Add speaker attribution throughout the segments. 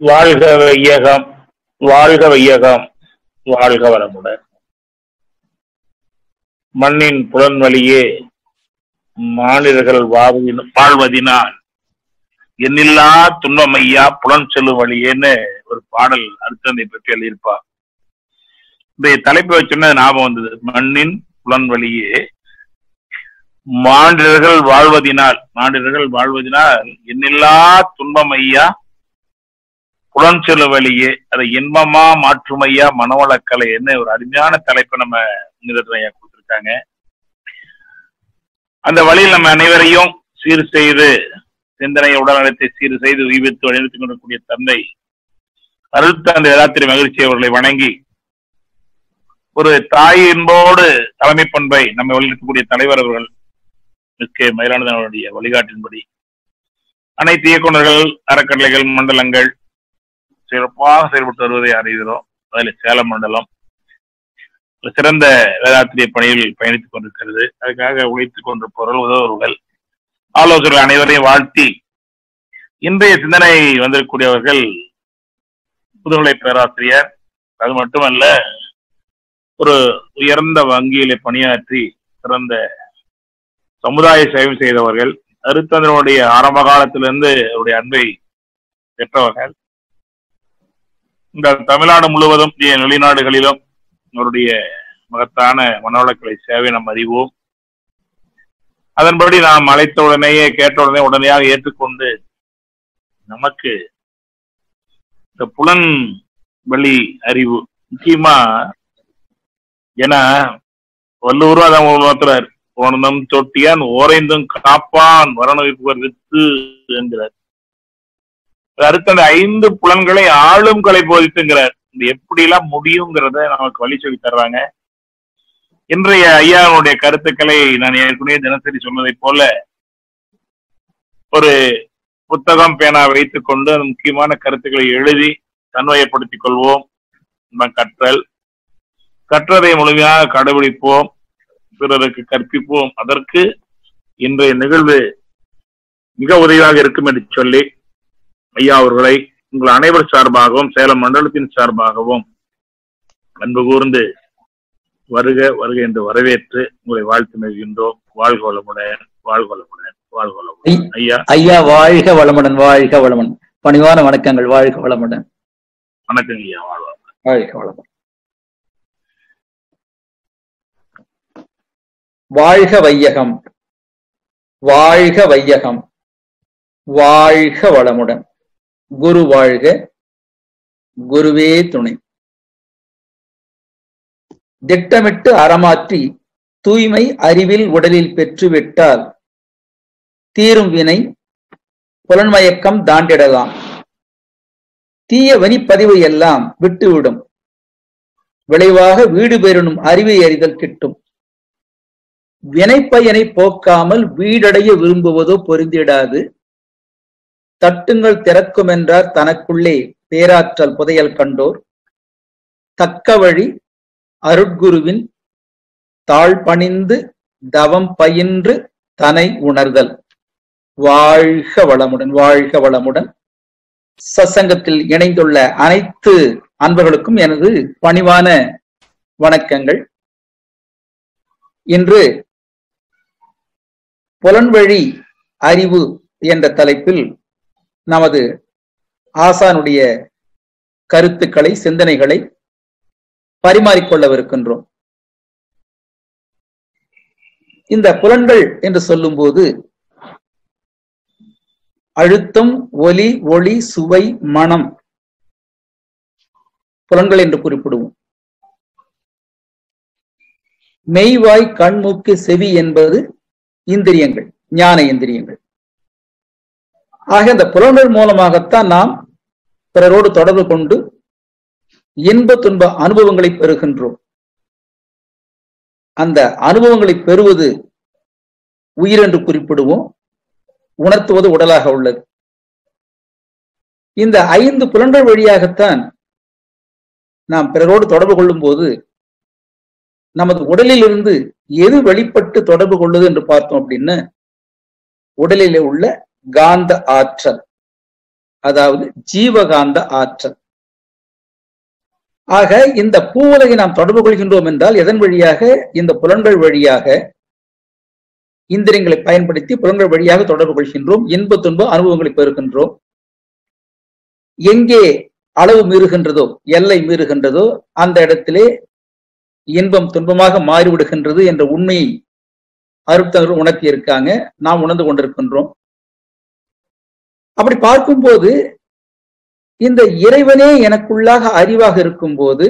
Speaker 1: வாழ்க வையகம் வாழ்க வையகம் வாழ்க வளமுடன். மண்ணின் புலன் வழியே மாநிலர்கள் வாழ்வதினால் எண்ணில்லா துன்பம் ஐயா புலன் செல்லும் வழியேன்னு ஒரு பாடல் அர்த்தத்தை பற்றி எழுதியிருப்பார். இந்த தலைப்பை வச்சுன்னா ஞாபகம் வந்தது? மண்ணின் புலன் வழியே மாண்டிரர்கள் வாழ்வதினால் மாண்டிரர்கள் வாழ்வதினால் எண்ணில்லா துன்பம் ஐயா புலன் செல்லும் வழியே அதை இன்பமா மாற்றுமையா மனவளக்கலை என்ன ஒரு அருமையான தலைப்பை நம்ம முன்னிறுத்தம் கொடுத்துருக்காங்க. கொடுத்திருக்காங்க அந்த வழியில் நம்ம அனைவரையும் சீர் செய்து சிந்தனை உடல்நலத்தை சீர் செய்து உயிர்த்து வழிநடத்திக் கொண்டிருக்கூடிய தந்தை அருள் அந்த வேதாத்திரி மகிழ்ச்சி அவர்களை வணங்கி ஒரு தாய் என்போடு தலைமை பண்பை நம்ம வழிநடத்தக்கூடிய தலைவர் அவர்கள் மிக்க மயிலானதனுடைய வழிகாட்டின்படி அனைத்து இயக்குநர்கள் அறக்கட்டளைகள் மண்டலங்கள் சிறப்பாக செயல்பட்டு வருவதை அறிகிறோம். அதில் சேலம் மண்டலம் ஒரு சிறந்த வேதாத்திரிய பணியில் பயணித்துக் கொண்டிருக்கிறது. அதுக்காக உழைத்துக் கொண்டிருப்பவர்கள் உதவுவர்கள் ஆலோசகர்கள் அனைவரையும் வாழ்த்தி இன்றைய சிந்தனை வந்திருக்கக்கூடியவர்கள் புதுநிலை பேராசிரியர். அது மட்டுமல்ல ஒரு உயர்ந்த வங்கியில பணியாற்றி சிறந்த சமுதாய சேவை செய்தவர்கள் அருத்தந்தனுடைய ஆரம்ப காலத்திலிருந்து அவருடைய அன்பை பெற்றவர்கள். இந்த தமிழ்நாடு முழுவதும் வெளிநாடுகளிலும் அவருடைய மகத்தான மனவளக்கலை சேவை நாம் அறிவோம். அதன்படி நாம் அழைத்த உடனேயே கேட்ட உடனே உடனடியாக ஏற்றுக்கொண்டு நமக்கு இந்த புலன் வழி அறிவு முக்கியமா ஏன்னா வல்லூரும் அதான் உணர்த்துறார். ஓனந்தம் தொட்டியான் ஓரைந்தும் காப்பான் வரணுவிப்புவர் வித்து என்கிறார். அடுத்த அந்த ஐந்து புலன்களை ஆளும் கலை போதித்துங்கிறார். இது எப்படி எல்லாம் முடியுங்கிறத நமக்கு வழி சொல்லி தர்றாங்க. இன்றைய ஐயாவுடைய கருத்துக்களை நான் ஏற்கனவே தினசரி சொன்னதை போல ஒரு புத்தகம் பேனா வைத்துக் கொண்டு அந்த முக்கியமான கருத்துக்களை எழுதி தன்வயப்படுத்திக் கொள்வோம். நம்ம கற்றல். கற்றதை முழுமையாக கடைபிடிப்போம். பிறருக்கு கற்பிப்போம். அதற்கு இன்றைய நிகழ்வு மிக உதவியாக இருக்கும் என்று சொல்லி ஐயா அவர்களை உங்கள் அனைவர் சார்பாகவும் சேலம் மண்டலத்தின் சார்பாகவும் அன்பு கூர்ந்து வருக வருக என்று வரவேற்று உங்களை வாழ்த்து நல்கின்றோம் வாழ்க வளமுடன் வாழ்க வளமுடன் வாழ்க வளமுடன். ஐயா.
Speaker 2: ஐயா வாழ்க வளமுடன் வாழ்க வளமுடன். பணிவான வணக்கங்கள் வாழ்க வளமுடன்.
Speaker 1: வணக்கம் ஐயா வாழ்க
Speaker 2: வாழ்க வளமுடன். வாழ்க வையகம் வாழ்க வையகம் வாழ்க வளமுடன். குரு வாழ்க. குருவே துணை. திட்டமிட்டு அறமாற்றி தூய்மை அறிவில் உடலில் பெற்றுவிட்டால் தீரும் வினை புலன்மயக்கம் தாண்டிடலாம். தீய வனிப்பதிவு எல்லாம் விட்டுவிடும். விளைவாக வீடு பெறணும் அறிவை அறிதல் கிட்டும். வினைப்பயனை போக்காமல் வீடடைய விரும்புவதோ பொருந்திடாது. தட்டுங்கள் திறக்கும் என்றார் தனக்குள்ளே பேராற்றல் புதையல் கண்டோர். தக்க வழி அருட்குருவின் தாழ் பணிந்து தவம் பயின்று தனை உணர்தல். வாழ்க வளமுடன் வாழ்க வளமுடன். சசங்கத்தில் இணைந்துள்ள அனைத்து அன்பர்களுக்கும் எனது பணிவான வணக்கங்கள். இன்று புலன்வழி அறிவு என்ற தலைப்பில் நமது ஆசானுடைய கருத்துக்களை சிந்தனைகளை பரிமாறிக்கொள்ளவிருக்கின்றோம். இந்த புலன்கள் என்று சொல்லும்போது அழுத்தம் ஒலி ஒளி சுவை மனம் புலன்கள் என்று குறிப்பிடுவோம். மெய்வாய் கண்மூக்கு செவி என்பது இந்திரியங்கள் ஞான இந்திரியங்கள். ஆக இந்த புலன்கள் மூலமாகத்தான் நாம் பிறரோடு தொடர்பு கொண்டு இன்ப துன்ப அனுபவங்களை பெறுகின்றோம். அந்த அனுபவங்களை பெறுவது உயிர் என்று குறிப்பிடுவோம். உணர்த்துவது உடலாக உள்ளது. இந்த ஐந்து புலன்கள் வழியாகத்தான் நாம் பிறரோடு தொடர்பு கொள்ளும் போது நமது உடலில் இருந்து எது வெளிப்பட்டு தொடர்பு கொள்ளுது என்று பார்த்தோம் அப்படின்னு உடலிலே உள்ள காந்த ஆற்றல். அதாவது ஜீவகாந்த ஆற்றல். ஆக இந்த பூவுலகை நாம் தொடர்பு கொள்கின்றோம் என்றால் எதன் வழியாக? இந்த புலன்கள் வழியாக இந்திரியங்களை பயன்படுத்தி புலன்கள் வழியாக தொடர்பு கொள்கின்றோம். இன்ப துன்ப அனுபவங்களை பெறுகின்றோம். எங்கே அளவு மீறுகின்றதோ எல்லை மீறுகின்றதோ அந்த இடத்திலே இன்பம் துன்பமாக மாறிவிடுகின்றது என்ற உண்மையை அருத்தங்கள் உணர்த்தி இருக்காங்க நாம் உணர்ந்து கொண்டிருக்கின்றோம். அப்படி பார்க்கும்போது இந்த இறைவனே எனக்குள்ளாக அறிவாக இருக்கும் போது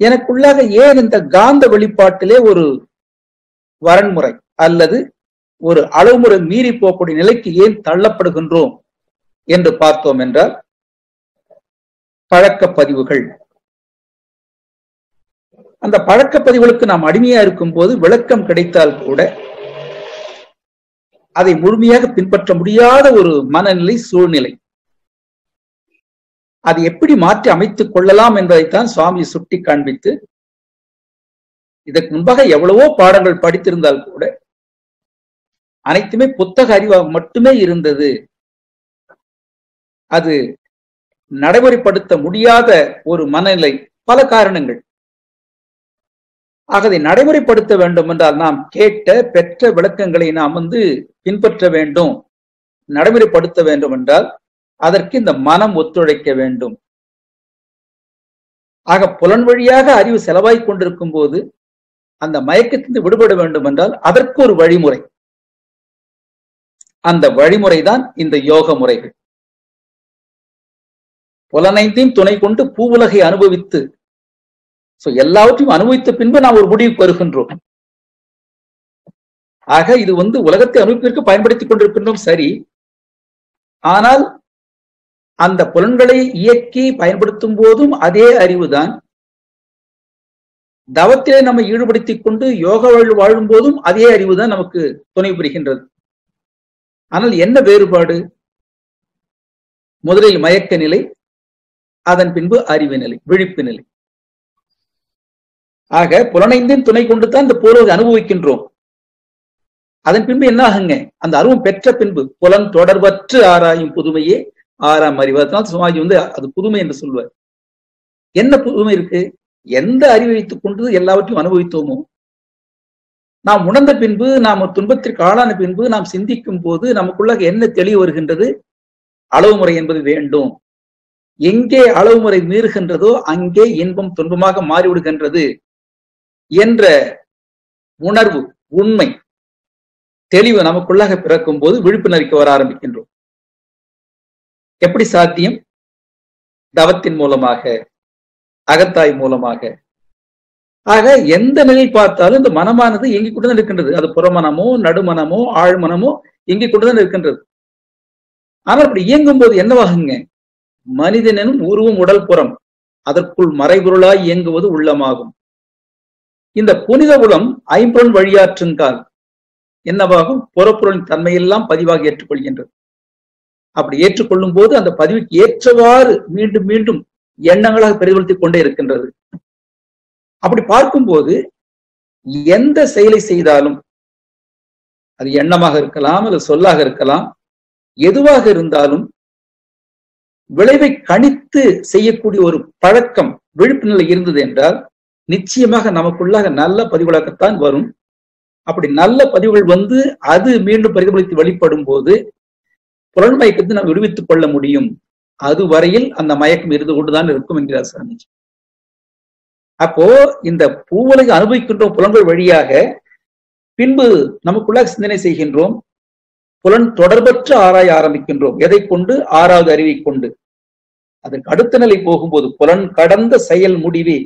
Speaker 2: எனக்குள்ளாக ஏன் இந்த காந்த வெளிப்பாட்டிலே ஒரு வரன்முறை அல்லது ஒரு அளவுமுறை மீறி போகக்கூடிய நிலைக்கு ஏன் தள்ளப்படுகின்றோம் என்று பார்த்தோம் என்றால் பழக்க பதிவுகள். அந்த பழக்க பதிவுகளுக்கு நாம் அடிமையா இருக்கும் போது விளக்கம் கிடைத்தால் கூட அதை முழுமையாக பின்பற்ற முடியாத ஒரு மனநிலை சூழ்நிலை. அதை எப்படி மாற்றி அமைத்துக் கொள்ளலாம் என்பதைத்தான் சுவாமி சுட்டி காண்பித்து இதற்கு முன்பாக எவ்வளவோ பாடங்கள் படித்திருந்தால் கூட அனைத்துமே புத்தக அறிவாக மட்டுமே இருந்தது. அது நடைமுறைப்படுத்த முடியாத ஒரு மனநிலை பல காரணங்கள். அதை நடைமுறைப்படுத்த வேண்டும் என்றால் நாம் கேட்ட பெற்ற விளக்கங்களை நாம் வந்து பின்பற்ற வேண்டும். நடைமுறைப்படுத்த வேண்டும் என்றால் அதற்கு இந்த மனம் ஒத்துழைக்க வேண்டும். ஆக புலன் வழியாக அறிவு செலவாய் கொண்டிருக்கும் போது அந்த மயக்கத்திலிருந்து விடுபட வேண்டும் என்றால் அதற்கு ஒரு வழிமுறை. அந்த வழிமுறை தான் இந்த யோக முறைகள். புலனைந்தையும் துணை கொண்டு பூவுலகை அனுபவித்து சோ எல்லாவற்றையும் அனுபவித்த பின்பு நாம் ஒரு முடிவுக்கு வருகின்றோம். ஆக இது வந்து உலகத்தை அனுப்பிற்கு பயன்படுத்திக் கொண்டிருக்கின்றோம் சரி. ஆனால் அந்த புலன்களை இயக்கி பயன்படுத்தும் போதும் அதே அறிவுதான் தவத்திலே நம்ம ஈடுபடுத்திக் கொண்டு யோக வாழும் போதும் அதே அறிவுதான் நமக்கு துணை புரிகின்றது. ஆனால் என்ன வேறுபாடு? முதலில் மயக்க நிலை அதன் பின்பு அறிவு நிலை விழிப்பு நிலை. ஆக புலனைந்தின் துணை கொண்டு தான் இந்த போலோதை அனுபவிக்கின்றோம். அதன் பின்பு என்ன ஆகுங்க அந்த அருவம் பெற்ற பின்பு புலன் தொடர்பற்று ஆராயும் புதுமையே ஆறாம் அறிவு அதனால் சுவாமி வந்து அது புதுமை என்று சொல்வார். என்ன புதுமை இருக்கு? எந்த அறிவை வைத்துக் கொண்டு எல்லாவற்றையும் அனுபவித்தோமோ? நாம் உணர்ந்த பின்பு நாம் துன்பத்திற்கு ஆளான பின்பு நாம் சிந்திக்கும் போது நமக்குள்ளாக என்ன தெளிவு வருகின்றது? அளவு முறை என்பது வேண்டும். எங்கே அளவு முறை மீறுகின்றதோ அங்கே இன்பம் துன்பமாக மாறிவிடுகின்றது. என்ற உணர்வு உண்மை தெளிவு நமக்குள்ளாக பிறக்கும் போது விழிப்புணர்வுக்கு வர ஆரம்பிக்கின்றோம். எப்படி சாத்தியம்? தவத்தின் மூலமாக அகத்தாய் மூலமாக. ஆக எந்த நிலை பார்த்தாலும் இந்த மனமானது எங்கே கொண்டுதான் இருக்கின்றது. அது புறமனமோ நடுமனமோ ஆழ்மனமோ எங்கே கொண்டுதான் இருக்கின்றது. ஆனால் அப்படி இயங்கும் போது என்னவாகுங்க? மனிதனும் உருவம் உடல் புறம் அதற்குள் மறைபொருளாய் இயங்குவது உள்ளமாகும். இந்த புனித குலம் ஐம்பொருள் வழியாற்றுங்கால் என்னவாகும்? புறப்பொருளின் தன்மையெல்லாம் பதிவாக ஏற்றுக்கொள்கின்றது. அப்படி ஏற்றுக்கொள்ளும் போது அந்த பதிவுக்கு ஏற்றவாறு மீண்டும் மீண்டும் எண்ணங்களாக பிரதிபலித்துக் கொண்டே இருக்கின்றது. அப்படி பார்க்கும்போது எந்த செயலை செய்தாலும் அது எண்ணமாக இருக்கலாம் அது சொல்லாக இருக்கலாம் எதுவாக இருந்தாலும் விளைவை கணித்து செய்யக்கூடிய ஒரு பழக்கம் விழிப்பு நிலை இருந்தது என்றால் நிச்சயமாக நமக்குள்ளாக நல்ல பதிவுகளாகத்தான் வரும். அப்படி நல்ல பதிவுகள் வந்து அது மீண்டும் பிரதிபலித்து வெளிப்படும் போது புலன் மயக்கத்தை நாம் விடுவித்துக் கொள்ள முடியும். அது வரையில் அந்த மயக்கம் இருந்து கொண்டுதான் இருக்கும் என்கிறார் சாமிஜி. அப்போ இந்த பூவுலகை அனுபவிக்கின்ற புலன்கள் வழியாக பின்பு நமக்குள்ளாக சிந்தனை செய்கின்றோம். புலன் தொடர்பற்ற ஆராய ஆரம்பிக்கின்றோம். எதை கொண்டு? ஆறாவது அறிவை கொண்டு. அதற்கு அடுத்த நிலை போகும்போது புலன் கடந்த செயல் முடிவே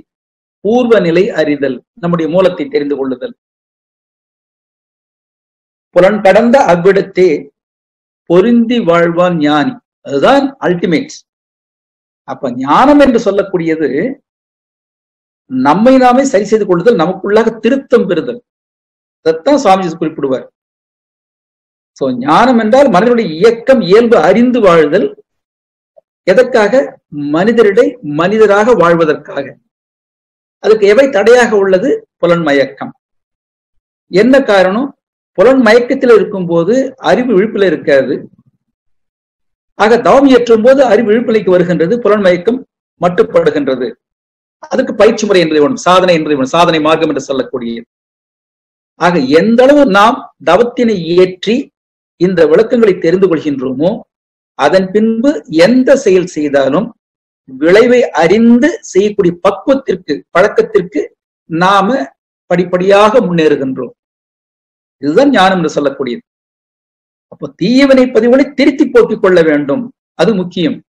Speaker 2: பூர்வ நிலை அறிதல் நம்முடைய மூலத்தை தெரிந்து கொள்ளுதல். புலன் கடந்த அவ்விடத்தே பொருந்தி வாழ்வான் ஞானி. அதுதான் அல்டிமேட் அப்ப ஞானம் என்று சொல்லக்கூடியது நம்மை நாமே சரி செய்து கொள்ளுதல் நமக்குள்ளாக திருத்தம் பெறுதல். அதைத்தான் சுவாமிஜி குறிப்பிடுவார். சோ ஞானம் என்றால் மனிதனுடைய இயக்கம் இயல்பு அறிந்து வாழ்தல். எதற்காக? மனிதரிடை மனிதராக வாழ்வதற்காக. அதுக்கு எவை தடையாக உள்ளது? புலன் மயக்கம். என்ன காரணம்? புலன் மயக்கத்தில் இருக்கும்போது அறிவு விழிப்புல இருக்காது. ஆக தவம் இயற்றும் போது அறிவு விழுப்பிலைக்கு வருகின்றது புலன் மயக்கம் மட்டுப்படுகின்றது. அதுக்கு பயிற்சி முறை என்பது ஒன்று சாதனை என்பது ஒன்று சாதனை மார்க்கம் என்று சொல்லக்கூடியது ஆக எந்த அளவு நாம் தவத்தினை இயற்றி இந்த விளக்கங்களை தெரிந்து கொள்கின்றோமோ அதன் பின்பு எந்த செயல் செய்தாலும் விளைவை அறிந்து செய்யக்கூடிய பக்குவத்திற்கு பழக்கத்திற்கு நாம படிப்படியாக முன்னேறுகின்றோம். இதுதான் ஞானம் என்று சொல்லக்கூடியது. அப்போ தீயவனை பதிவுகளை திருத்தி போக்கிக் கொள்ள வேண்டும். அது முக்கியம்.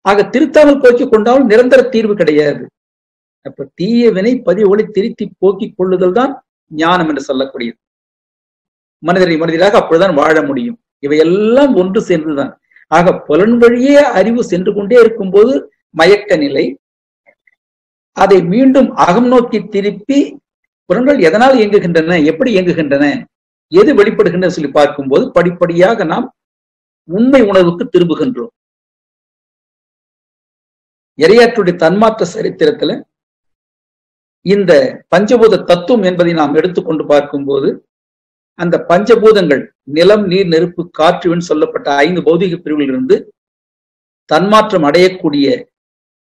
Speaker 2: ஆக திருத்தாமல் போக்கிக் கொண்டாலும் நிரந்தர தீர்வு கிடையாது. அப்ப தீயவினை பதிவுகளை திருத்தி போக்கிக் கொள்ளுதல் தான் ஞானம் என்று சொல்லக்கூடியது. மனிதரை மனிதராக அப்பொழுதுதான் வாழ முடியும். இவையெல்லாம் ஒன்று சேர்ந்துதான். ஆக புலன் வழியே அறிவு சென்று கொண்டே இருக்கும்போது மயக்க நிலை. அதை மீண்டும் அகம் நோக்கி திருப்பி புலன்கள் எதனால் இயங்குகின்றன எப்படி இயங்குகின்றன எது வெளிப்படுகின்றன சொல்லி பார்க்கும்போது படிப்படியாக நாம் உண்மை உணர்வுக்கு திரும்புகின்றோம். இரையாற்றுடைய தன்மாற்ற சரித்திரத்துல இந்த பஞ்சபூத தத்துவம் என்பதை நாம் எடுத்துக்கொண்டு பார்க்கும்போது அந்த பஞ்சபூதங்கள் நிலம் நீர் நெருப்பு காற்றுவன் சொல்லப்பட்ட ஐந்து பௌதிக பிரிவுகளிலிருந்து தன்மாற்றம் அடையக்கூடிய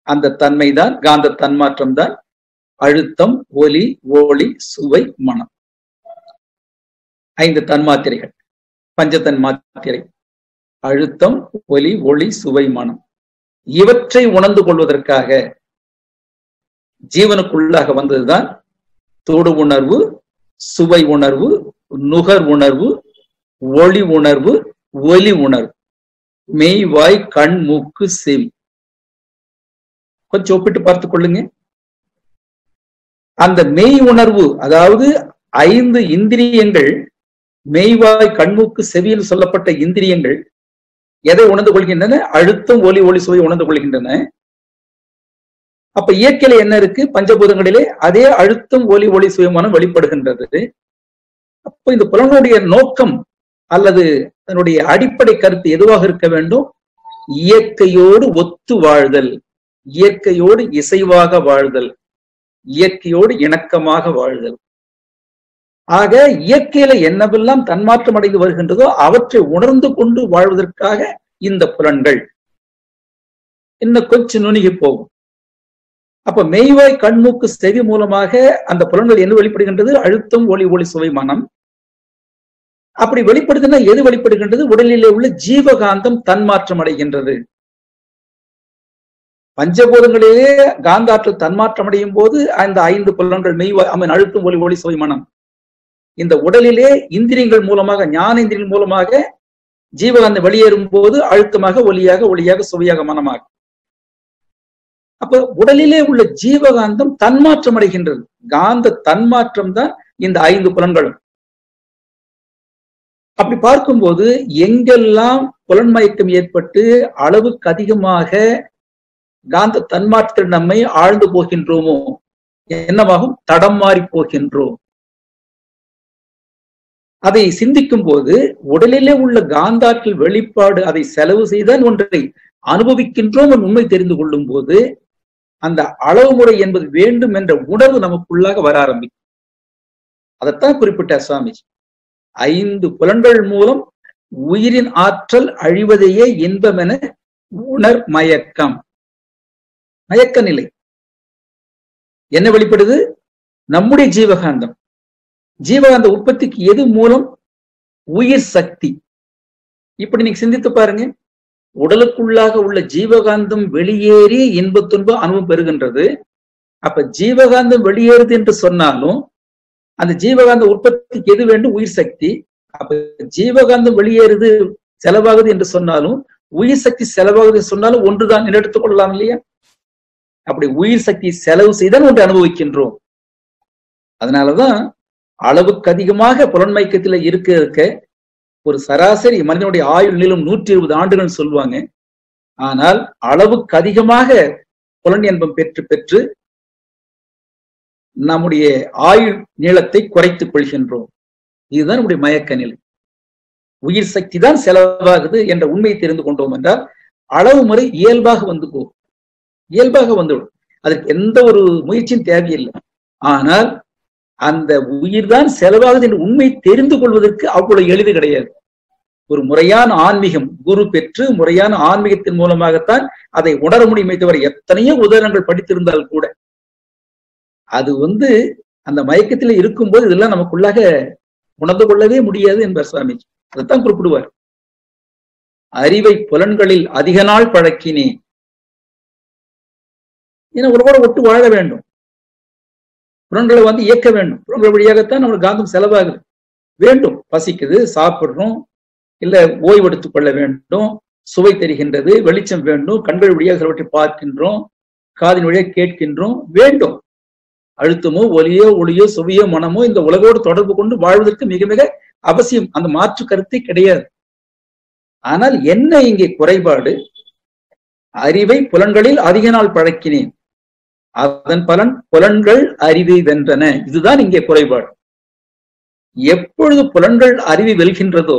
Speaker 2: அந்த தன்மைதான் காந்த தன்மாற்றம் தான் அழுத்தம் ஒலி ஓலி சுவை மனம். ஐந்து தன்மாத்திரைகள். பஞ்ச தன்மாத்திரை அழுத்தம் ஒலி ஒளி சுவை மனம். இவற்றை உணர்ந்து கொள்வதற்காக ஜீவனுக்குள்ளாக வந்ததுதான் தொடு உணர்வு சுவை உணர்வு நுகர் உணர்வு ஒளி உணர்வு ஒலி உணர்வு. மெய் வாய் கண் மூக்கு செவி. கொஞ்சம் ஒப்பிட்டு பார்த்துக் கொள்ளுங்க. அந்த மெய் உணர்வு அதாவது ஐந்து இந்திரியங்கள் மெய்வாய் கண்மூக்கு செவியில் சொல்லப்பட்ட இந்திரியங்கள் எதை உணர்ந்து கொள்கின்றன? அழுத்தம் ஒலி ஒளி சுவை உணர்ந்து கொள்கின்றன. அப்ப இயற்கையில என்ன இருக்கு? பஞ்சபூதங்களிலே அதே அழுத்தம் ஒலி ஒளி சுயமானம் வெளிப்படுகின்றது. அப்போ இந்த புலனுடைய நோக்கம் அல்லது தன்னுடைய அடிப்படை கருத்து எதுவாக இருக்க வேண்டும்? இயற்கையோடு ஒத்து வாழ்தல். இயற்கையோடு இசைவாக வாழ்தல். இயற்கையோடு இணக்கமாக வாழ்தல். ஆக இயற்கையில என்னவெல்லாம் தன்மாற்றம் அடைந்து வருகின்றதோ அவற்றை உணர்ந்து கொண்டு வாழ்வதற்காக இந்த புலன்கள். இன்னும் கொஞ்சம் நுணுகி போகும். அப்ப மெய்வாய் கண்மூக்கு செவி மூலமாக அந்த புலன்கள் என்ன வெளிப்படுகின்றது? அழுத்தம் ஒளி ஒளி சுவை மனம். அப்படி வெளிப்படுதுன்னா எது வெளிப்படுகின்றது? உடலிலே உள்ள ஜீவகாந்தம் தன்மாற்றம் அடைகின்றது. பஞ்சபூதங்களிலே காந்தாற்றல் தன்மாற்றம் அடையும் போது அந்த ஐந்து புலன்கள் மெய் அவன் அழுத்தம் ஒளி ஒளி சுவை மனம். இந்த உடலிலே இந்திரியங்கள் மூலமாக ஞான இந்திரியங்கள் மூலமாக ஜீவகாந்தம் வெளியேறும் போது அழுத்தமாக ஒளியாக ஒளியாக சுவையாக மனமாக. அப்ப உடலிலே உள்ள ஜீவகாந்தம் தன்மாற்றம் அடைகின்றது. காந்த தன்மாற்றம் தான் இந்த ஐந்து புலன்களும். அப்படி பார்க்கும்போது எங்கெல்லாம் புலன்மயக்கம் ஏற்பட்டு அளவுக்கு அதிகமாக காந்த தன்மாற்றத்தில் நம்மை ஆழ்ந்து போகின்றோமோ என்னவாகும்? தடம் மாறி போகின்றோம். அதை சிந்திக்கும் போது உடலிலே உள்ள காந்தாற்றல் வெளிப்பாடு அதை செலவு செய்தால் ஒன்றை அனுபவிக்கின்றோம் உண்மை தெரிந்து கொள்ளும் போது அந்த அளவு முறை என்பது வேண்டும் என்ற உணர்வு நமக்குள்ளாக வர ஆரம்பிக்கும். அதைத்தான் குறிப்பிட்டார் சுவாமிஜி. ஐந்து புலன்கள் மூலம் உயிரின் ஆற்றல் அழிவதையே இன்பம் என உணர் மயக்கம். மயக்க நிலை என்ன வெளிப்படுது? நம்முடைய ஜீவகாந்தம். ஜீவகாந்த உற்பத்திக்கு எது மூலம்? உயிர் சக்தி. இப்படி நீங்க சிந்தித்து பாருங்க. உடலுக்குள்ளாக உள்ள ஜீவகாந்தம் வெளியேறி இன்ப துன்ப அனுபவம் பெறுகின்றது. அப்ப ஜீவகாந்தம் வெளியேறுது என்று சொன்னாலும் அந்த ஜீவகாந்த உற்பத்திக்கு எது வேண்டும்? உயிர் சக்தி. அப்ப ஜீவகாந்தம் வெளியேறுது செலவாகுது என்று சொன்னாலும் உயிர் சக்தி செலவாகுது சொன்னாலும் ஒன்றுதான் எடுத்துக் கொள்ளலாம் இல்லையா? அப்படி உயிர் சக்தி செலவு செய்தால் ஒன்று அனுபவிக்கின்றோம். அதனாலதான் அளவுக்கு அதிகமாக புலன்மயக்கத்துல இருக்க இருக்க ஒரு சராசரி மனிதனுடைய ஆயுள் நீளம் நூற்றி இருபது ஆண்டுகள் சொல்லுவாங்க. ஆனால் அளவுக்கு அதிகமாக புலன் என்பம் பெற்று பெற்று நம்முடைய ஆயுள் நீளத்தை குறைத்துக் கொள்கின்றோம். இதுதான் நம்முடைய மயக்க நிலை. உயிர் சக்தி தான் செலவாகுது என்ற உண்மையை தெரிந்து கொண்டோம் என்றால் அளவு முறை இயல்பாக வந்து போகும். இயல்பாக வந்துவிடும். அதற்கு எந்த ஒரு முயற்சியும் தேவையில்லை. ஆனால் அந்த உயிர் தான் செலவாகுது என்று உண்மை தெரிந்து கொள்வதற்கு அவ்வளவு எளிது கிடையாது. ஒரு முறையான ஆன்மீகம் குரு பெற்று முறையான ஆன்மீகத்தின் மூலமாகத்தான் அதை உணர முடியுமே தவிர எத்தனையோ உதாரணங்கள் படித்திருந்தால் கூட அது வந்து அந்த மயக்கத்துல இருக்கும்போது இதெல்லாம் நமக்குள்ளாக உணர்ந்து கொள்ளவே முடியாது என்பார் சுவாமிஜி. அதைத்தான் குறிப்பிடுவார். அறிவை புலன்களில் அதிக நாள் பழக்கினேன். ஏன்னா உலகோட ஒட்டு வாழ வேண்டும். புலன்களை வந்து இயக்க வேண்டும். புலன்கள் வழியாகத்தான் நம்மளுக்கு காந்தம் செலவாகுது. வேண்டும். பசிக்குது சாப்பிடுறோம் இல்ல ஓய்வெடுத்துக் கொள்ள வேண்டும் சுவை தெரிகின்றது வெளிச்சம் வேண்டும் கண்கள் வழியாக சிலவற்றை பார்க்கின்றோம் காதின் வழியாக கேட்கின்றோம் வேண்டும். அழுத்தமோ ஒலியோ ஒளியோ சுவையோ மனமோ இந்த உலகோடு தொடர்பு கொண்டு வாழ்வதற்கு மிக மிக அவசியம். அந்த மாற்று கருத்தே கிடையாது. ஆனால் என்ன இங்கே குறைபாடு? அறிவை புலன்களில் அதிக நாள் பழக்கினேன். அதன் பலன் புலன்கள் அறிவை வென்றன. இதுதான் இங்கே குறைபாடு. எப்பொழுது புலன்கள் அறிவை வெல்கின்றதோ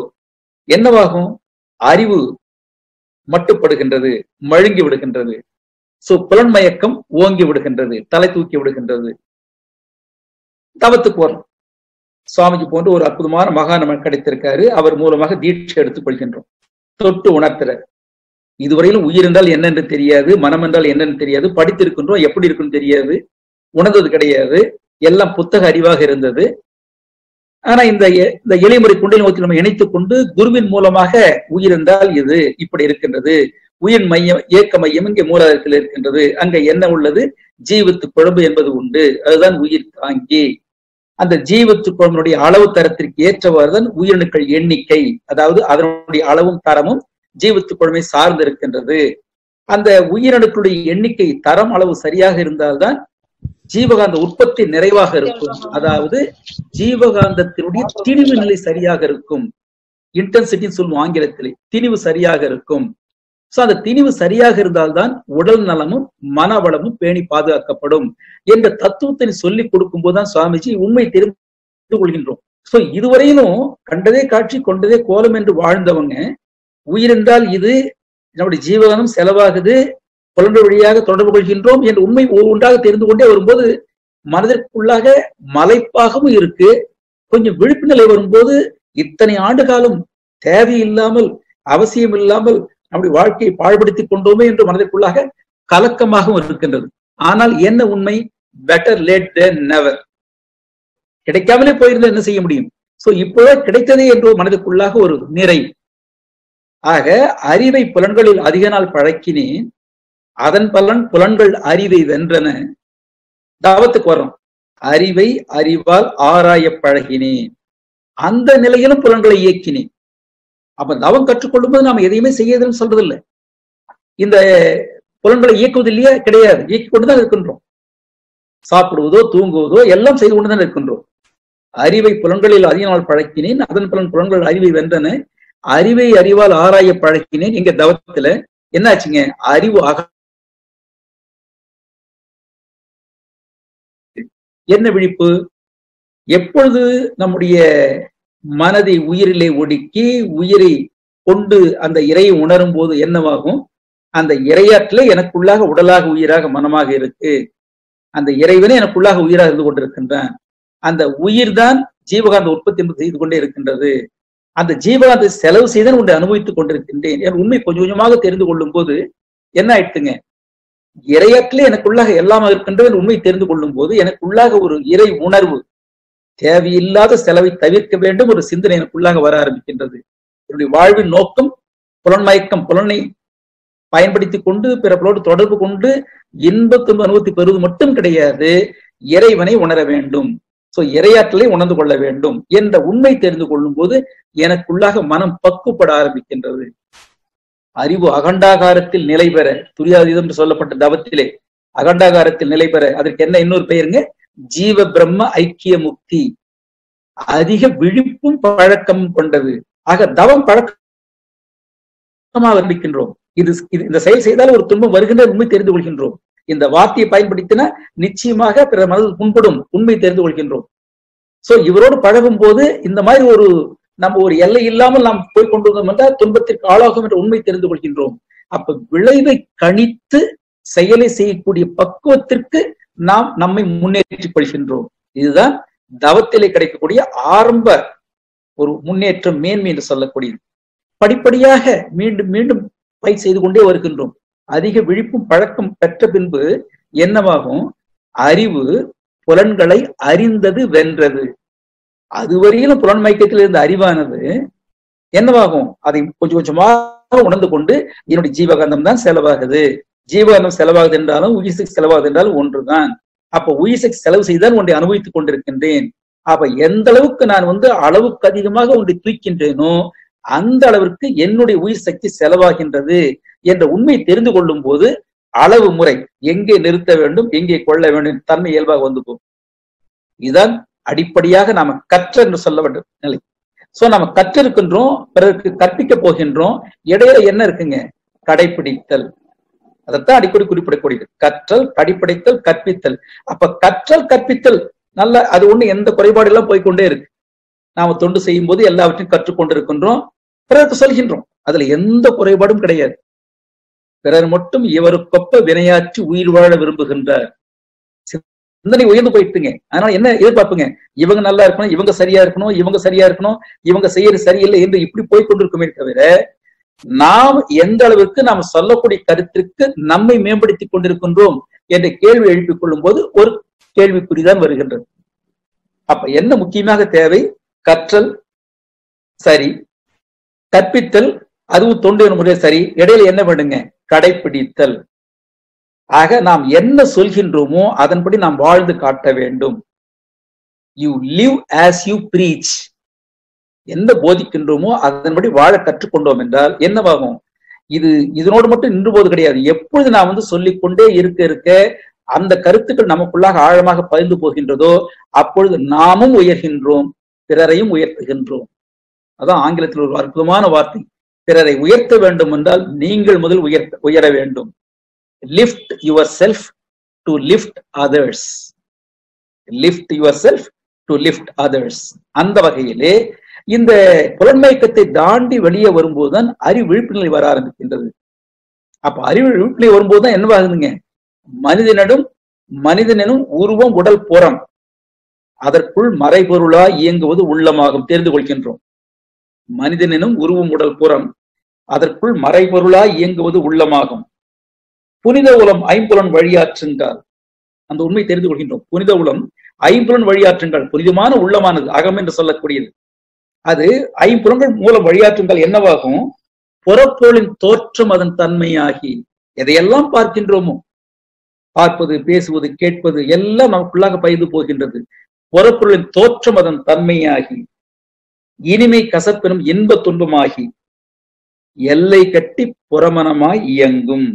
Speaker 2: என்னவாகும்? அறிவு மட்டுப்படுகின்றது மழுங்கி விடுகின்றது. சோ புலன்மயக்கம் ஓங்கி விடுகின்றது தலை தூக்கி விடுகின்றது. தவத்துக்கு வரணும் சுவாமிஜி போன்ற ஒரு அற்புதமான மகா நமக்கு கிடைத்திருக்காரு. அவர் மூலமாக தீட்சை எடுத்துக் கொள்கின்றோம் தொட்டு உணர்த்துற. இதுவரையிலும் உயிர் என்றால் என்னென்று தெரியாது மனம் என்றால் என்னன்னு தெரியாது படித்திருக்கின்றோம் எப்படி இருக்குன்னு தெரியாது உணர்ந்தது கிடையாது. எல்லாம் புத்தக அறிவாக இருந்தது. ஆனா இந்த இந்த எளிமுறை குண்டை நோக்கி நம்ம இணைத்துக் கொண்டு குருவின் மூலமாக உயிர் என்றால் இது இப்படி இருக்கின்றது. உயிர் மையம் இயக்க மையம் இங்கே மூலாதாரத்தில் இருக்கின்றது. அங்க என்ன உள்ளது? ஜீவத்து குழம்பு என்பது உண்டு. அதுதான் உயிர் தாங்கி. அந்த ஜீவத்து குழம்பினுடைய அளவு தரத்திற்கு ஏற்றவாறு தான் உயிரணுக்கள் எண்ணிக்கை அதாவது அதனுடைய அளவும் தரமும் ஜீவத்துக்குழமை சார்ந்து இருக்கின்றது அந்த உயிரணுக்களுடைய எண்ணிக்கை தரம் அளவு சரியாக இருந்தால்தான் ஜீவகாந்த உற்பத்தி நிறைவாக இருக்கும். அதாவது ஜீவகாந்தத்தினுடைய திணிவு நிலை சரியாக இருக்கும். இன்டென்சிட்டின்னு சொல்லுவோம் ஆங்கிலத்திலே. திணிவு சரியாக இருக்கும். சோ அந்த திணிவு சரியாக இருந்தால்தான் உடல் நலமும் மன வளமும் பேணி பாதுகாக்கப்படும் என்ற தத்துவத்தை சொல்லி கொடுக்கும் போதுதான் சுவாமிஜி உண்மை தெரிந்து கொள்கின்றோம். சோ இதுவரையிலும் கண்டதே காட்சி கொண்டதே கோலம் என்று வாழ்ந்தவங்க உயிரென்றால் இது நம்முடைய ஜீவகனம் செலவாகுது குழந்தை வழியாக தொடர்பு கொள்கின்றோம் என்ற உண்மை ஒவ்வொன்றாக தெரிந்து கொண்டே வரும்போது மனதிற்குள்ளாக மலைப்பாகவும் இருக்கு. கொஞ்சம் விழிப்பு நிலை வரும்போது இத்தனை ஆண்டு காலம் தேவையில்லாமல் அவசியம் இல்லாமல் நம்முடைய வாழ்க்கையை பாழ்படுத்தி கொண்டோமே என்று மனதிற்குள்ளாக கலக்கமாகவும் இருக்கின்றது. ஆனால் என்ன உண்மை? பெட்டர் லேட் தென் நெவர் கிடைக்காமலே போயிருந்தா என்ன செய்ய முடியும்? சோ இப்போவே கிடைத்ததே என்று மனதுக்குள்ளாக ஒரு நிறை. ஆக அறிவை புலன்களில் அதிக நாள் பழக்கினேன். அதன் பலன் புலன்கள் அறிவை வென்றன. தாவத்துக்கு வரோம் அறிவை அறிவால் ஆராய பழகினேன். அந்த நிலையிலும் புலன்களை இயக்கினேன். அப்ப தவம் கற்றுக்கொள்ளும் போது நாம எதையுமே செய்யுதுன்னு சொல்றது இல்லை இந்த புலன்களை இயக்குவது இல்லையா? கிடையாது. இயக்கி கொண்டுதான் இருக்கின்றோம். சாப்பிடுவதோ தூங்குவதோ எல்லாம் செய்து கொண்டுதான் இருக்கின்றோம். அறிவை புலன்களில் அதிக நாள் பழக்கினேன் அதன் பலன் புலன்கள் அறிவை வென்றன. அறிவை அறிவால் ஆராய பழக்கினேன். எங்க தவத்துல என்னாச்சுங்க? அறிவு அக என்ன விழிப்பு? எப்பொழுது நம்முடைய மனதை உயிரிலே ஒடுக்கி உயிரை கொண்டு அந்த இறையை உணரும் போது என்னவாகும்? அந்த இறையாற்றிலே எனக்குள்ளாக உடலாக உயிராக மனமாக இருக்கு. அந்த இறைவனே எனக்குள்ளாக உயிராக இருந்து கொண்டிருக்கின்றான். அந்த உயிர் தான் ஜீவகாந்த உற்பத்தி என்பது செய்து கொண்டே இருக்கின்றது. அந்த ஜீவகாந்த செலவு செய்தான் உன்னை அனுபவித்துக் கொண்டிருக்கின்றேன். என் உண்மை கொஞ்சம் கொஞ்சமாக தெரிந்து கொள்ளும் போது என்ன ஆயிடுத்துங்க இறையாற்றிலே எனக்குள்ளாக எல்லாமே இருக்கின்றது உண்மை தெரிந்து கொள்ளும் போது எனக்குள்ளாக ஒரு இறை உணர்வு தேவையில்லாத செலவை தவிர்க்க வேண்டும் ஒரு சிந்தனை எனக்குள்ளாக வர ஆரம்பிக்கின்றது. என்னுடைய வாழ்வின் நோக்கம் புலன்மயக்கம் புலனை பயன்படுத்தி கொண்டு பிறப்பளோடு தொடர்பு கொண்டு இன்பத்தும் அனுபவத்தை பெறுவது மட்டும் கிடையாது இறைவனை உணர வேண்டும். சோ இரையாற்றலை உணர்ந்து கொள்ள வேண்டும் என்ற உண்மை தெரிந்து கொள்ளும் போது எனக்குள்ளாக மனம் பக்குப்பட ஆரம்பிக்கின்றது. அறிவு அகண்டாகாரத்தில் நிலை பெற துரியாதீதம் என்று சொல்லப்பட்ட தவத்திலே அகண்டாகாரத்தில் நிலை பெற அதற்கு என்ன இன்னொரு பெயருங்க? ஜீவ பிரம்ம ஐக்கிய முக்தி. அதிக விழிப்பும் பழக்கம் கொண்டது. ஆக தவம் பழக்கமாக வர்ணிக்கின்றோம் இது இந்த செயல் செய்தால் ஒரு துன்பம் வருகின்ற உண்மை தெரிந்து கொள்கின்றோம். இந்த வார்த்தையை பயன்படுத்தினா நிச்சயமாக பிற மனதில் புண்படும் உண்மை தெரிந்து கொள்கின்றோம். சோ இவரோடு பழகும் போது இந்த மாதிரி ஒரு நம்ம ஒரு எல்லை இல்லாமல் நாம் போய் கொண்டு வந்தோம் என்றால் துன்பத்திற்கு ஆளாகும் என்ற உண்மை தெரிந்து கொள்கின்றோம். அப்ப விளைவை கணித்து செயலை செய்யக்கூடிய பக்குவத்திற்கு நாம் நம்மை முன்னேற்றிக் கொள்கின்றோம் இதுதான் தவத்திலே கிடைக்கக்கூடிய ஆரம்ப ஒரு முன்னேற்றம் மேன்மை என்று சொல்லக்கூடியது. படிப்படியாக மீண்டும் மீண்டும் பயிர் செய்து கொண்டே வருகின்றோம். அதிக விழிப்பும் பழக்கம் பெற்ற பின்பு என்னவாகும்? அறிவு புலன்களை அறிந்தது வென்றது. அதுவரையிலும் புலன் மயக்கத்தில் இருந்த அறிவானது என்னவாகும்? அதை கொஞ்சம் கொஞ்சமாக உணர்ந்து கொண்டு என்னுடைய ஜீவகாந்தம் தான் செலவாகுது. ஜீவகாந்தம் செலவாகுது என்றாலும் உயிர் சக்தி செலவாகுது என்றாலும் ஒன்றுதான். அப்ப உயிர் சக்தி செலவு செய்தால் ஒன்றை அனுபவித்துக் கொண்டிருக்கின்றேன். அப்ப எந்த அளவுக்கு நான் வந்து அளவுக்கு அதிகமாக ஒன்றை தூக்கின்றேனோ அந்த அளவிற்கு என்னுடைய உயிர் சக்தி செலவாகின்றது என்ற உண்மை தெரிந்து கொள்ளும் போது அளவு முறை எங்கே நிறுத்த வேண்டும் எங்கே கொள்ள வேண்டும் தன்மை இயல்பாக வந்து போகும். இதுதான் அடிப்படையாக நாம கற்ற என்று சொல்ல வேண்டும். நிலை சோ நம்ம கற்றிருக்கின்றோம் பிறருக்கு கற்பிக்க போகின்றோம் இடையில என்ன இருக்குங்க? கடைபிடித்தல் அதைத்தான் அடிக்கடி குறிப்பிடக்கூடியது. கற்றல் படிப்படைத்தல் கற்பித்தல். அப்ப கற்றல் கற்பித்தல் நல்ல அது ஒண்ணு எந்த குறைபாடு எல்லாம் போய்கொண்டே இருக்கு. நாம தொண்டு செய்யும் போது எல்லாவற்றையும் கற்றுக்கொண்டிருக்கின்றோம். பிறருக்கு சொல்கின்றோம். அதுல எந்த குறைபாடும் கிடையாது. பிறர் மட்டும் இவருக்கொப்ப வினையாற்றி உயிர் வாழ விரும்புகின்றார். சிந்தனை உயர்ந்து போயிட்டுங்க. அதனால என்ன எதிர்பார்ப்புங்க? இவங்க நல்லா இருக்கணும் இவங்க சரியா இருக்கணும் இவங்க சரியா இருக்கணும் இவங்க செய்யறது சரியில்லை என்று இப்படி போய் கொண்டிருக்குமே தவிர நாம் எந்த அளவிற்கு நாம் சொல்லக்கூடிய கருத்திற்கு நம்மை மேம்படுத்திக் கொண்டிருக்கின்றோம் என்ற கேள்வி எழுப்பிக் கொள்ளும் போது ஒரு கேள்விக்குறிதான் வருகின்றது. அப்ப என்ன முக்கியமாக தேவை? கற்றல் சரி. கற்பித்தல் அதுவும் தொண்டு முறை சரி. இடையில என்ன பண்ணுங்க கடைபிடித்தல் ஆக நாம் என்ன சொல்கின்றோமோ அதன்படி நாம் வாழ்ந்து காட்ட வேண்டும். You live as you preach எந்த போதிக்கின்றோமோ அதன்படி வாழ கற்றுக்கொண்டோம் என்றால் என்னவாகும் இது இதனோடு மட்டும் நின்று போது கிடையாது. எப்பொழுது நாம் வந்து சொல்லிக்கொண்டே இருக்க இருக்க அந்த கருத்துக்கள் நமக்குள்ளாக ஆழமாக பகிர்ந்து போகின்றதோ அப்பொழுது நாமும் உயர்கின்றோம் பிறரையும் உயர்த்துகின்றோம். அதான் ஆங்கிலத்தில் ஒரு அற்புதமான வார்த்தை. பிறரை உயர்த்த வேண்டும் என்றால் நீங்கள் முதல் உயர்த்த உயர வேண்டும். Lift yourself to lift others lift yourself to lift others அந்த வகையிலே இந்த புலன்மயக்கத்தை தாண்டி வெளியே வரும்போதுதான் அறிவு விழிப்புநிலை வர ஆரம்பிக்கின்றது. அப்ப அறிவு விழிப்புநிலை வரும்போதுதான் என்னவாகுதுங்க மனிதனிடம் மனிதனும் உருவம் உடல் புறம் அதற்குள் மறைபொருளா இயங்குவது உள்ளமாகும் தெரிந்து கொள்கின்றோம். மனிதனினும் உருவம் உடல் புறம் அதற்குள் மறைபொருளா இயங்குவது உள்ளமாகும். புனித உலம் ஐம்புலன் வழியாற்றுங்கள். அந்த உண்மை தெரிந்து கொள்கின்றோம். புனித உலம் ஐம்புலன் வழியாற்றுங்கள். புனிதமான உள்ளமானது அகம் என்று சொல்லக்கூடியது. அது ஐம்புலங்கள் மூலம் வழியாற்றுங்கள் என்னவாகும்? புறப்பொருளின் தோற்றம் அதன் தன்மையாகி. எதையெல்லாம் பார்க்கின்றோமோ? பார்ப்பது பேசுவது கேட்பது எல்லாம் நமக்குள்ளாக பயிர்ந்து போகின்றது. புறப்பொருளின் தோற்றம் அதன் தன்மையாகி. இனிமை கசப்பெனும் இன்ப துன்பமாகி. எல்லை கட்டி புறமனமாய் இயங்கும்.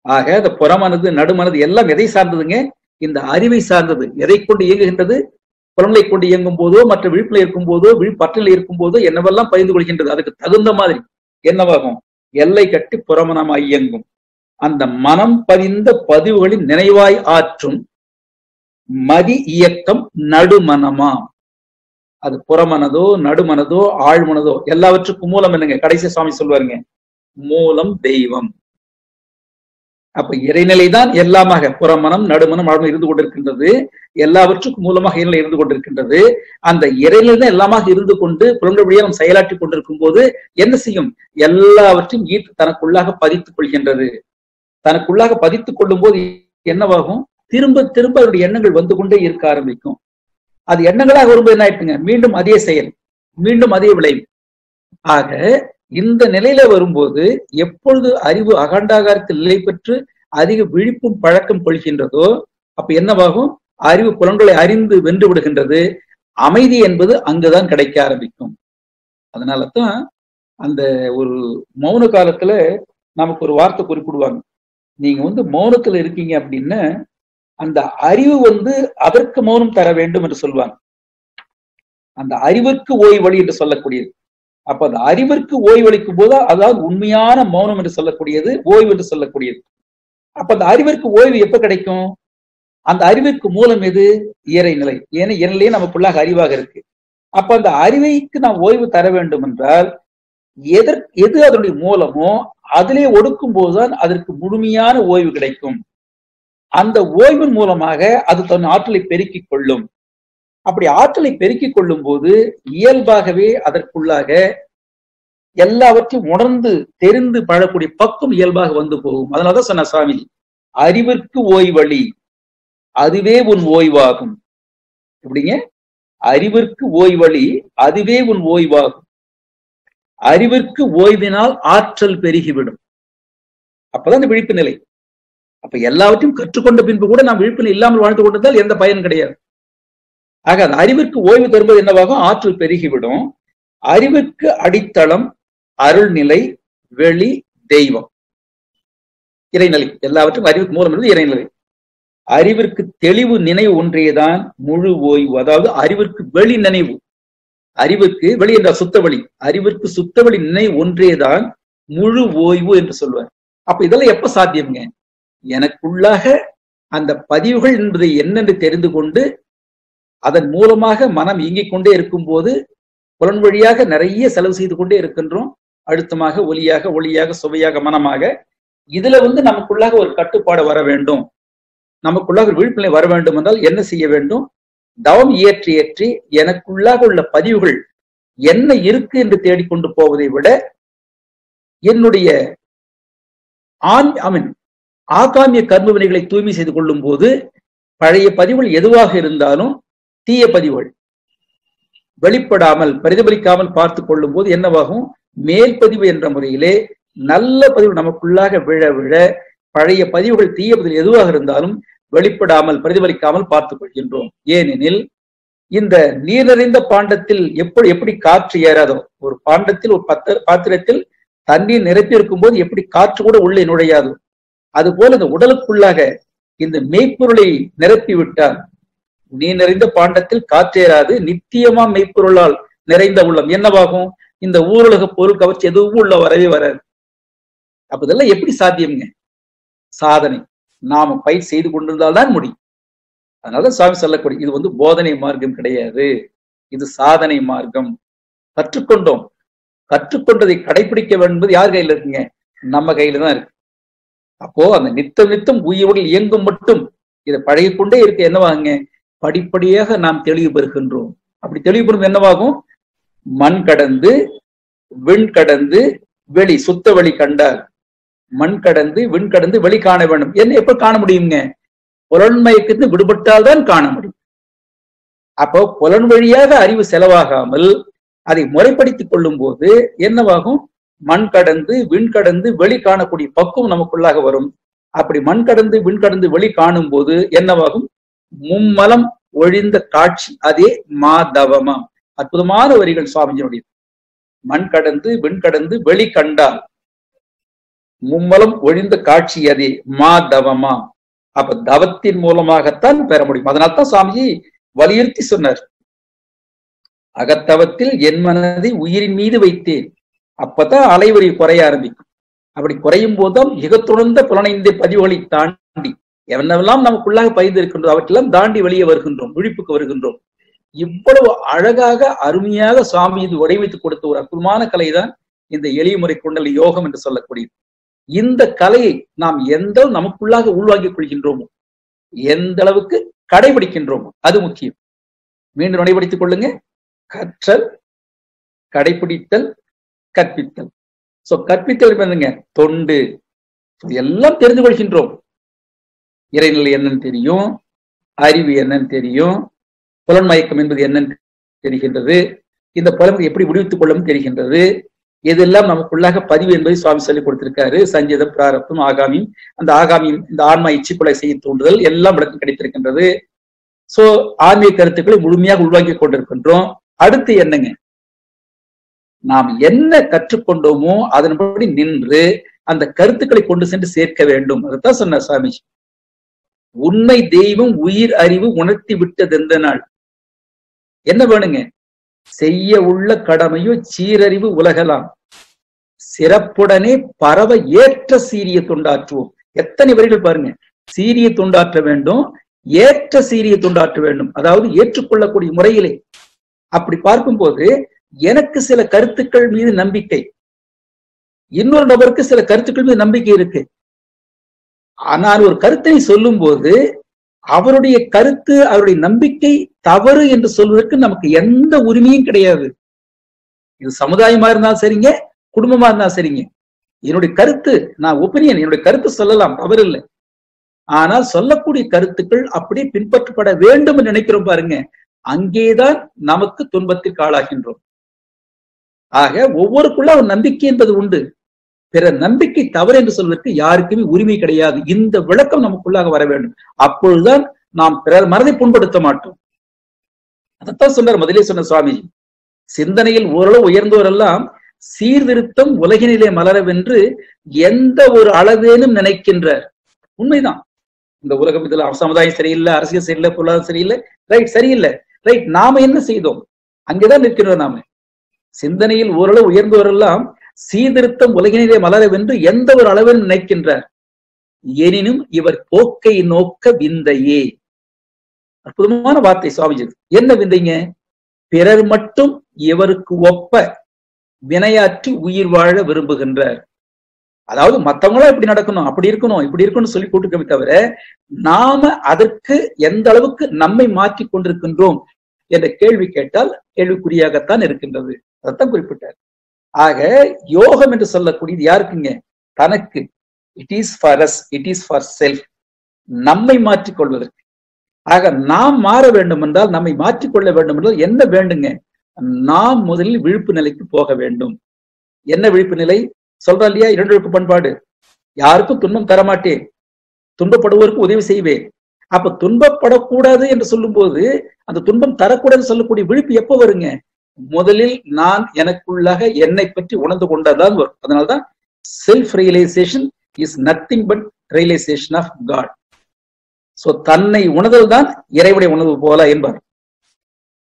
Speaker 2: ஆக அந்த புறமனது நடுமனது எல்லாம் எதை சார்ந்ததுங்க? இந்த அறிவை சார்ந்தது. எதை கொண்டு இயங்குகின்றது? புலன்களை கொண்டு இயங்கும் போதோ மற்ற விழிப்புல இருக்கும் போதோ விழிப்பற்றில் இருக்கும் போதோ என்னவெல்லாம் பகிர்ந்து கொள்கின்றது? அதுக்கு தகுந்த மாதிரி என்னவாகும்? எல்லை கட்டி புறமனமாய் இயங்கும். அந்த மனம் பதிந்த பதிவுகளின் நினைவாய் ஆற்றும் மதி இயக்கம் நடுமனமா? அது புறமனதோ நடுமனதோ ஆழ்மனதோ எல்லாவற்றுக்கும் மூலம் என்னங்க? கடைசி சுவாமி சொல்வாருங்க மூலம் தெய்வம். அப்ப இறைநிலை தான் எல்லாமாக புறமனம் நடுமனம் ஆழ்மனம் இருந்து கொண்டிருக்கின்றது. எல்லாவற்றுக்கும் மூலமாக இறைநிலை இருந்து கொண்டிருக்கின்றது. அந்த இறைநிலை தான் எல்லாமாக இருந்து கொண்டு புலன்கள் வழியாக நாம் செயலாற்றி கொண்டிருக்கும் போது என்ன செய்யும்? எல்லாவற்றையும் ஈர்த்து தனக்குள்ளாக பதித்துக் கொள்கின்றது. தனக்குள்ளாக பதித்துக் கொள்ளும் போது என்னவாகும்? திரும்ப திரும்ப அதனுடைய எண்ணங்கள் வந்து கொண்டே இருக்க ஆரம்பிக்கும். அது எண்ணங்களாக வரும்போது என்ன ஆயிட்டுங்க மீண்டும் அதே செயல் மீண்டும் அதே விளைவு. ஆக இந்த நிலையில வரும்போது எப்பொழுது அறிவு அகண்டாகாரத்தில் நிலை பெற்று அதிக விழிப்பும் பழக்கம் கொள்கின்றதோ அப்ப என்னவாகும்? அறிவு புலன்களை அறிந்து வென்று விடுகின்றது. அமைதி என்பது அங்குதான் கிடைக்க ஆரம்பிக்கும். அதனாலதான் அந்த ஒரு மௌன காலத்துல நமக்கு ஒரு வார்த்தை குறிப்பிடுவாங்க. நீங்க வந்து மௌனத்துல இருக்கீங்க அப்படின்னா அந்த அறிவு வந்து அதற்கு மௌனம் தர வேண்டும் என்று சொல்லுவாங்க அந்த அறிவிற்கு ஓய்வழி என்று சொல்லக்கூடியது. அப்ப அந்த அறிவிற்கு ஓய்வளிக்கும் போது அதாவது உண்மையான மௌனம் என்று சொல்லக்கூடியது ஓய்வு என்று சொல்லக்கூடியது. அப்ப அந்த அறிவிற்கு ஓய்வு எப்ப கிடைக்கும்? அந்த அறிவிற்கு மூலம் எது? இறைநிலை ஏன்னா இறைநிலையே நமக்குள்ளாக அறிவாக இருக்கு. அப்ப அந்த அறிவைக்கு நாம் ஓய்வு தர வேண்டும் என்றால் எதற் எது அதனுடைய மூலமோ அதிலே ஒடுக்கும் போதுதான் அதற்கு முழுமையான ஓய்வு கிடைக்கும். அந்த ஓய்வின் மூலமாக அது தன் ஆற்றலை பெருக்கிக் கொள்ளும். அப்படி ஆற்றலை பெருக்கிக் கொள்ளும் போது இயல்பாகவே அதற்குள்ளாக எல்லாவற்றையும் உணர்ந்து தெரிந்து பழக்கூடிய பக்கம் இயல்பாக வந்து போகும். அதனாலதான் சொன்ன சாமி அறிவிற்கு ஓய்வழி அதுவே உன் ஓய்வாகும். எப்படிங்க? அறிவிற்கு ஓய்வழி அதுவே உன் ஓய்வாகும். அறிவிற்கு ஓய்வினால் ஆற்றல் பெருகிவிடும். அப்பதான் இந்த விழிப்பு நிலை அப்ப எல்லாவற்றையும் கற்றுக்கொண்ட பின்பு கூட நாம் விழிப்பு இல்லாமல் வாழ்ந்து கொண்டிருந்தால் எந்த பயன் கிடையாது. ஆக அந்த அறிவிற்கு ஓய்வு தருவது என்னவாகும்? ஆற்றல் பெருகிவிடும். அறிவிற்கு அடித்தளம் அருள்நிலை வெளி தெய்வம். இறைநிலை. எல்லாவற்றும் அறிவுக்கு மூலம் என்பது இறைநிலை. அறிவிற்கு தெளிவு நினைவு ஒன்றேதான் முழு ஓய்வு. அதாவது அறிவிற்கு வெளி நினைவு. அறிவுக்கு வெளி என்ற சுத்தவழி அறிவிற்கு சுத்தவழி நினைவு ஒன்றேதான் முழு ஓய்வு என்று சொல்வார். அப்ப இதெல்லாம் எப்ப சாத்தியம்ங்க? எனக்குள்ளாக அந்த பதிவுகள் என்பதை என்னென்று தெரிந்து கொண்டு அதன் மூலமாக மனம் இயங்கிக் கொண்டே இருக்கும் போது புலன் வழியாக நிறைய செலவு செய்து கொண்டே இருக்கின்றோம். அழுத்தமாக ஒலியாக ஒளியாக சுவையாக மனமாக. இதுல வந்து நமக்குள்ளாக ஒரு கட்டுப்பாடு வர வேண்டும். நமக்குள்ளாக ஒரு விழிப்புணர்வு வர வேண்டும் என்றால் என்ன செய்ய வேண்டும்? தவம் இயற்றி ஏற்றி எனக்குள்ளாக உள்ள பதிவுகள் என்ன இருக்கு என்று தேடிக்கொண்டு போவதை விட என்னுடைய ஆன் ஐ மீன் ஆகாமிய கர்ம வினைகளை தூய்மை செய்து கொள்ளும் போது பழைய பதிவுகள் எதுவாக இருந்தாலும் தீய பதிவுகள். வெளிப்படாமல் பிரதிபலிக்காமல் பார்த்து கொள்ளும் போது என்னவாகும்? மேல் பதிவு என்ற முறையிலே நல்ல பதிவு நமக்குள்ளாக விழ விழ பழைய பதிவுகள் தீய பதிவு எதுவாக இருந்தாலும் வெளிப்படாமல் பிரதிபலிக்காமல் பார்த்துக் கொள்கின்றோம். ஏனெனில் இந்த நீர் நிறைந்த பாண்டத்தில் எப்படி எப்படி காற்று ஏறாதோ ஒரு பாண்டத்தில் ஒரு பத்த பாத்திரத்தில் தண்ணீர் நிரப்பி இருக்கும் போது எப்படி காற்று கூட உள்ளே நுழையாதோ அதுபோல இந்த உடலுக்குள்ளாக இந்த மெய்ப்பொருளை நிரப்பி விட்டால் நீ நிறைந்த பாண்டத்தில் காற்றேறாது நித்தியமா மெய்ப்பொருளால் நிறைந்த உள்ளம். என்னவாகும்? இந்த ஊரலக பொருள் கவர்ச்சி எதுவும் உள்ள வரவே வராது. அப்ப இதெல்லாம் எப்படி சாத்தியம்ங்க? சாதனை. நாம பயிர் செய்து கொண்டிருந்தால்தான் முடியும். அதனால சுவாமி சொல்லக்கூடிய இது வந்து போதனை மார்க்கம் கிடையாது. இது சாதனை மார்க்கம். கற்றுக்கொண்டோம். கற்றுக்கொண்டதை கடைபிடிக்க வேண்டும் யார் கையில இருக்குங்க? நம்ம கையில தான் இருக்கு. அப்போ அந்த நித்தம் நித்தம் உயிரோடு இயங்கும் மட்டும் இதை பழகிக்கொண்டே இருக்க என்னவாகுங்க? படிப்படியாக நாம் தெளிவு பெறுகின்றோம். அப்படி தெளிவு பெறும் என்னவாகும்? மண் கடந்து விண் கடந்து வெளி சுத்த வெளி கண்டால். மண் கடந்து விண் கடந்து வெளி காண வேண்டும். என்ன எப்ப காண முடியுங்க? புலன்மயக்கத்து விடுபட்டால் தான் காண முடியும். அப்போ புலன் வழியாக அறிவு செலவாகாமல் அதை முறைப்படுத்திக் கொள்ளும் போது என்னவாகும்? மண் கடந்து விண் கடந்து வெளி காணக்கூடிய பக்குவம் நமக்குள்ளாக வரும். அப்படி மண் கடந்து விண் கடந்து வெளி காணும் போது என்னவாகும்? மும்மலம் ஒழிந்த காட்சி அதே மாதவமாம் அற்புதமான வரிகள் சுவாமிஜியுடைய மண் கடந்து விண் கடந்து வெளி கண்டால். மும்மலம் ஒழிந்த காட்சி அதே மாதவமா. அப்ப தவத்தின் மூலமாகத்தான் பெற முடியும். அதனால்தான் சுவாமிஜி வலியுறுத்தி சொன்னார். அகத்தவத்தில் என் மனதை உயிரின் மீது வைத்தேன். அப்பதான் அலைவரி குறைய ஆரம்பிக்கும். அப்படி குறையும் போதும் துணர்ந்த புலனைந்த பதிவுகளை தாண்டி என்னவெல்லாம் நமக்குள்ளாக பயிர்ந்து இருக்கின்றோம் அவற்றெல்லாம் தாண்டி வெளியே வருகின்றோம் விழிப்புக்கு வருகின்றோம். இவ்வளவு அழகாக அருமையாக சுவாமி இது உடைவைத்து கொடுத்த ஒரு அற்புதமான கலை தான் இந்த எளிய முறை குண்டலி யோகம் என்று சொல்லக்கூடியது. இந்த கலையை நாம் எந்த நமக்குள்ளாக உள்வாங்கிக் கொள்கின்றோமோ எந்த அளவுக்கு கடைபிடிக்கின்றோமோ அது முக்கியம். மீண்டும் நடைபெடுத்திக் கொள்ளுங்க. கற்றல் கடைபிடித்தல் கற்பித்தல். சோ கற்பித்தல் என்னங்க? தொண்டு. எல்லாம் தெரிந்து கொள்கின்றோம். இறைநிலை என்னன்னு தெரியும் அறிவு என்னன்னு தெரியும் புலன்மயக்கம் என்பது என்னன்னு தெரிகின்றது இந்த புலம் எப்படி விடுவித்துக் கொள்ளும் தெரிகின்றது இதெல்லாம் நமக்குள்ளாக பதிவு என்பதை சுவாமி சொல்லிக் கொடுத்திருக்காரு சஞ்சீதம் பிராரப்தம் ஆகாமியும் அந்த ஆகாமியும் இந்த ஆன்மா இச்சிக்குலை செய்ய தூண்டுதல் எல்லாம் விளக்கம் கிடைத்திருக்கின்றது. சோ ஆன்மீக கருத்துக்களை முழுமையாக உள்வாங்கி கொண்டிருக்கின்றோம். அடுத்து என்னங்க? நாம் என்ன கற்றுக்கொண்டோமோ அதன்படி நின்று அந்த கருத்துக்களை கொண்டு சென்று சேர்க்க வேண்டும். அதுதான் சொன்ன சுவாமிஜி. உண்மை தெய்வம் உயிர் அறிவு உணர்த்தி விட்டதெந்த நாள்? என்ன வேணுங்க? செய்ய உள்ள கடமையோ சீரறிவு உலகலாம். சிறப்புடனே பரவ ஏற்ற சீரிய தொண்டாற்றுவோம். எத்தனை வரிகள் பாருங்க. சீரிய தொண்டாற்ற வேண்டும் ஏற்ற சீரிய தொண்டாற்ற வேண்டும். அதாவது ஏற்றுக்கொள்ளக்கூடிய முறையிலே. அப்படி பார்க்கும்போது எனக்கு சில கருத்துக்கள் மீது நம்பிக்கை. இன்னொரு நபருக்கு சில கருத்துக்கள் மீது நம்பிக்கை இருக்கு. நான் ஒரு கருத்தை சொல்லும் போது அவருடைய கருத்து அவருடைய நம்பிக்கை தவறு என்று சொல்வதற்கு நமக்கு எந்த உரிமையும் கிடையாது. இது சமுதாயமா இருந்தாலும் சரிங்க குடும்பமா இருந்தாலும் சரிங்க. என்னுடைய கருத்து நான் ஒப்பீனியன் என்னுடைய கருத்து சொல்லலாம் தவறு இல்லை. ஆனால் சொல்லக்கூடிய கருத்துக்கள் அப்படியே பின்பற்றப்பட வேண்டும் என்று நினைக்கிறோம் பாருங்க. அங்கேதான் நமக்கு துன்பத்திற்கு ஆளாகின்றோம். ஆக ஒவ்வொருக்குள்ள ஒரு நம்பிக்கை என்பது உண்டு. பிற நம்பிக்கை தவறு என்று சொல்வதற்கு யாருக்குமே உரிமை கிடையாது. இந்த விளக்கம் நமக்குள்ளாக வர வேண்டும். அப்பொழுதுதான் நாம் பிறர் மனதை புண்படுத்த மாட்டோம். அதைத்தான் சொன்னார் முதலே சொன்ன சுவாமி சிந்தனையில் ஓரளவு உயர்ந்தோரெல்லாம் சீர்திருத்தம் உலகினிலே மலரவென்று எந்த ஒரு அளவேனும் நினைக்கின்றார். உண்மைதான். இந்த உலகம் இதுல சமுதாயம் சரியில்லை அரசியல் சரியில்லை பொருளாதாரம் சரியில்லை. ரைட் சரியில்லை. ரைட் நாம என்ன செய்தோம்? அங்கேதான் நிற்கிறோம் நாம. சிந்தனையில் ஓரளவு உயர்ந்தவரெல்லாம் சீர்திருத்தம் உலகினிலே மலரவென்று எந்த ஒரு அளவில் நினைக்கின்றார்? எனினும் இவர் போக்கை நோக்க விந்தையே. அற்புதமான வார்த்தை சுவாமிஜி. என்ன விந்தைங்க? பிறர் மட்டும் இவருக்கு ஒப்ப வினையாற்றி உயிர் வாழ விரும்புகின்றார்? அதாவது மத்தவங்களும் இப்படி நடக்கணும் அப்படி இருக்கணும் இப்படி இருக்கணும்னு சொல்லி கூட்டுக்கவே தவிர நாம அதற்கு எந்த அளவுக்கு நம்மை மாற்றி கொண்டிருக்கின்றோம் என்ற கேள்வி கேட்டால் கேள்விக்குறியாகத்தான் இருக்கின்றது. அதைத்தான் குறிப்பிட்டார். ஆக யோகம் என்று சொல்லக்கூடியது யாருக்குங்க? தனக்கு. It is for us it is for self நம்மை மாற்றிக்கொள்வதற்கு. ஆக நாம் மாற வேண்டும் என்றால் நம்மை மாற்றிக்கொள்ள வேண்டும் என்றால் என்ன வேண்டுங்க? நாம் முதலில் விழிப்பு நிலைக்கு போக வேண்டும். என்ன விழிப்பு நிலை? சொல்றா இல்லையா? இரண்டு விழுப்பு பண்பாடு. யாருக்கும் துன்பம் தரமாட்டேன். துன்பப்படுவோருக்கு உதவி செய்வேன். அப்ப துன்பப்படக்கூடாது என்று சொல்லும்போது அந்த துன்பம் தரக்கூடாதுன்னு சொல்லக்கூடிய விழிப்பு எப்போ வருங்க? முதலில் நான் எனக்குள்ளாக என்னை பற்றி உணர்ந்து கொண்டதான் வரும். அதனால்தான் self realisation is nothing but realisation of God so தன்னை உணர்தல் தான் இறைவனை உணர்வு போல என்பார்.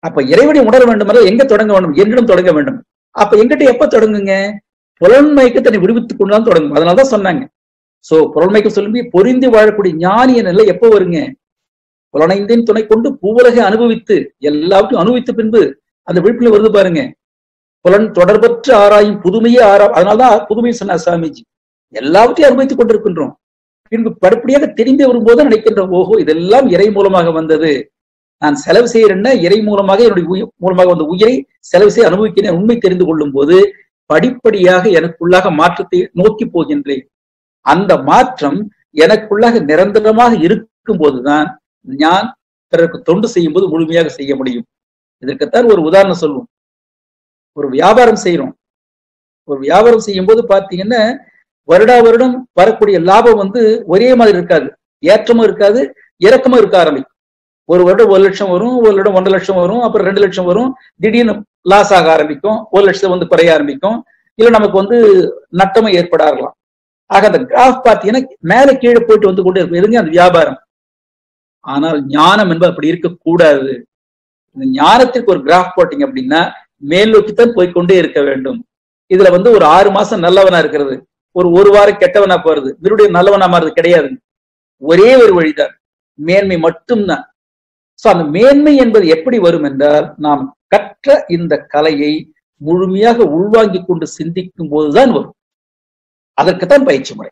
Speaker 2: அப்ப இறைவனை உணர வேண்டும் என்றால் எங்க தொடங்க வேண்டும்? என்னிடம் தொடங்க வேண்டும். அப்ப எங்கிட்ட எப்ப தொடங்குங்க? புலன்மைக்கு தன்னை விடுவித்துக் கொண்டுதான் தொடங்கும். அதனாலதான் சொன்னாங்க. சோ புலன்மைக்கு சொல்லும்போது பொருந்தி வாழக்கூடிய ஞானிய நிலை எப்போ வருங்க? புலனைந்தின் துணை கொண்டு பூவுலகை அனுபவித்து எல்லாவற்றையும் அனுபவித்த பின்பு அந்த விழிப்புல வருது பாருங்க. புலன் தொடர்பற்ற ஆராயும் புதுமையே ஆரா அதனாலதான் புதுமை சொன்னார் சாமிஜி. எல்லாவற்றையும் அனுபவித்துக் கொண்டிருக்கின்றோம். பின்பு படிப்படியாக தெரிந்து வரும்போது நினைக்கின்றோம் ஓஹோ இதெல்லாம் இறை மூலமாக வந்தது. நான் செலவு செய்யறேன்னா இறை மூலமாக என்னுடைய உயிர் மூலமாக வந்த உயிரை செலவு செய்ய அனுபவிக்கிறேன் உண்மை தெரிந்து கொள்ளும் போது படிப்படியாக எனக்குள்ளாக மாற்றத்தை நோக்கி போகின்றேன். அந்த மாற்றம் எனக்குள்ளாக நிரந்தரமாக இருக்கும் போதுதான் நான் பிறருக்கு தொண்டு செய்யும் போது முழுமையாக செய்ய முடியும். இதற்குத்தான் ஒரு உதாரணம் சொல்லுவோம் ஒரு வியாபாரம் செய்யறோம் ஒரு வியாபாரம் செய்யும் போது பாத்தீங்கன்னா வருடா வருடம் வரக்கூடிய லாபம் வந்து ஒரே மாதிரி இருக்காது. ஏற்றமும் இருக்காது இறக்கமும் இருக்க ஆரம்பிக்கும். ஒரு வருடம் ஒரு லட்சம் வரும் ஒரு வருடம் ஒன்றரை லட்சம் வரும் அப்புறம் ரெண்டு லட்சம் வரும் திடீர்னு லாஸ் ஆக ஆரம்பிக்கும் ஒரு லட்சத்தை வந்து குறைய ஆரம்பிக்கும் இல்ல நமக்கு வந்து நட்டமும் ஏற்பட ஆகலாம் ஆக அந்த கிராஃப் பார்த்தீங்கன்னா மேல கீழே போயிட்டு வந்து கொண்டே இருக்கும். எதுங்க? அந்த வியாபாரம். ஆனால் ஞானம் என்பது அப்படி இருக்கக்கூடாது. ஞானத்திற்கு ஒரு கிராஃப் போட்டீங்க அப்படின்னா மேல் நோக்கித்தான் போய்கொண்டே இருக்க வேண்டும். இதுல வந்து ஒரு ஆறு மாசம் நல்லவனா இருக்கிறது. ஒரு ஒரு வாரம் கெட்டவனா போறது. மறுபடியும் நல்லவனா மாறது கிடையாது. ஒரே ஒரு வழிதான். மேன்மை மட்டும்தான். சோ அந்த மேன்மை என்பது எப்படி வரும் என்றால் நாம் கற்ற இந்த கலையை முழுமையாக உள்வாங்கி கொண்டு சிந்திக்கும் போதுதான் வரும். அதற்குத்தான் பயிற்சி முறை.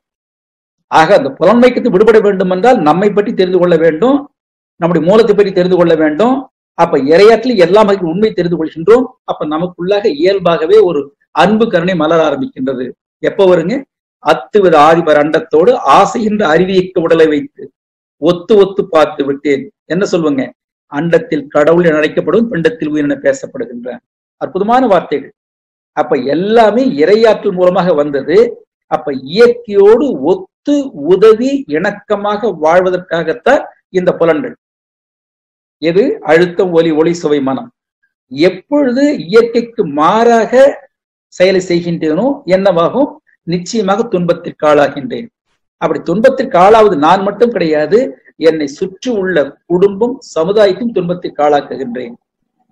Speaker 2: ஆக அந்த புலன்மைக்கு விடுபட வேண்டும் என்றால் நம்மை பற்றி தெரிந்து கொள்ள வேண்டும். நம்முடைய மூலத்தை பற்றி தெரிந்து கொள்ள வேண்டும். அப்ப இறையாற்றில் எல்லா மக்கள் உண்மை தெரிந்து கொள்கின்றோம். அப்ப நமக்குள்ளாக இயல்பாகவே ஒரு அன்பு கருணை மலர ஆரம்பிக்கின்றது. எப்ப வருங்க? அத்துவது ஆதிபர் அண்டத்தோடு ஆசைகின்ற அறிவியக்க உடலை வைத்து ஒத்து ஒத்து பார்த்து விட்டேன். என்ன சொல்லுங்க அண்டத்தில் கடவுள் என அழைக்கப்படும் பிண்டத்தில் உயிரின பேசப்படுகின்ற. அற்புதமான வார்த்தைகள். அப்ப எல்லாமே இரையாற்றல் மூலமாக வந்தது. அப்ப இயற்கையோடு ஒத்து உதவி இணக்கமாக வாழ்வதற்காகத்தான் இந்த புலன்கள். எது? அழுத்தம் ஒலி ஒளி சுவை மனம். எப்பொழுது இயற்கைக்கு மாறாக செயலை செய்கின்றேனோ என்னவாகும்? நிச்சயமாக துன்பத்திற்கு ஆளாகின்றேன். அப்படி துன்பத்திற்கு ஆளாவது நான் மட்டும் கிடையாது என்னை சுற்றி உள்ள குடும்பம் சமுதாயத்தையும் துன்பத்திற்கு ஆளாக்குகின்றேன்.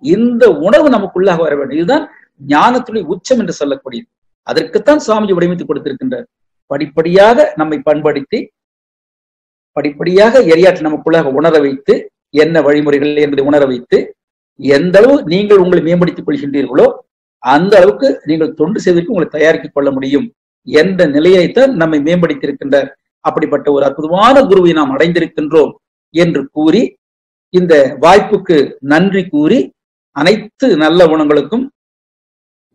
Speaker 2: இந்த உணர்வு நமக்குள்ளாக வர வேண்டும். இதுதான் ஞானத்துடைய உச்சம் என்று சொல்லக்கூடியது. அதற்குத்தான் சுவாமிஜி வடிவமைத்து கொடுத்திருக்கின்றார். படிப்படியாக நம்மை பண்படுத்தி படிப்படியாக எரியாற்று நமக்குள்ளாக உணர வைத்து என்ன வழிமுறைகள் என்பதை உணர வைத்து எந்த அளவு நீங்கள் உங்களை மேம்படுத்திக் கொள்கின்றீர்களோ அந்த அளவுக்கு நீங்கள் தொண்டு செய்வதற்கு உங்களை தயாரித்துக் கொள்ள முடியும். என்ற நிலையைத்தான் நம்மை மேம்படுத்தியிருக்கின்ற அப்படிப்பட்ட ஒரு அற்புதமான குருவை நாம் அடைந்திருக்கின்றோம் என்று கூறி இந்த வாய்ப்புக்கு நன்றி கூறி அனைத்து நல்ல குணங்களுக்கும்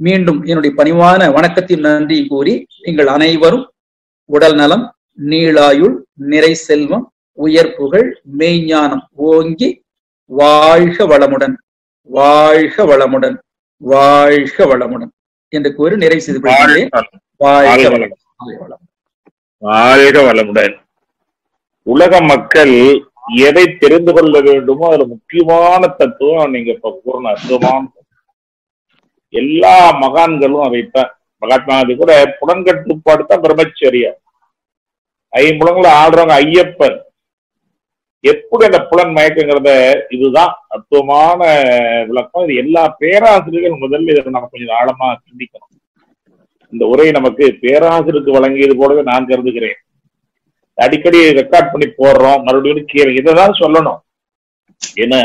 Speaker 2: மீண்டும் என்னுடைய பணிவான வணக்கத்தின் நன்றி கூறி நீங்கள் அனைவரும் உடல் நலம் நீளாயுள் நிறை செல்வம் உயர் புகழ் மெய்ஞானம் ஓங்கி வாழ்க வளமுடன் வாழ்க வளமுடன் வாழ்க வளமுடன் என்று கூறி நிறைவு செய்து வாழ்க வளமுடன். வாழ்க வளமுடன்.
Speaker 1: உலக மக்கள் எதை தெரிந்து கொள்ள வேண்டுமோ அதுல முக்கியமான தத்துவம் நீங்க இப்ப கூறின அற்புதமான எல்லா மகான்களும் அதைத்தான். மகாத்மா காந்தி கூட புலன்கட்டுப்பாடு தான் பிரம்மச்சரியம். ஐம்புலங்களை ஆடுறவங்க ஐயப்பன். எப்படி அந்த புலன் மயக்கங்கிறத இதுதான் அற்புதமான விளக்கம். இது எல்லா பேராசிரியர்கள் முதல்ல இதை நம்ம கொஞ்சம் ஆழமா சிந்திக்கணும். இந்த உரை நமக்கு பேராசிரியருக்கு வழங்கியது போலவே நான் கருதுகிறேன். அடிக்கடி ரெக்கார்ட் பண்ணி போடுறோம் மறுபடியும் கீழே. இதை தான் சொல்லணும். ஏன்னா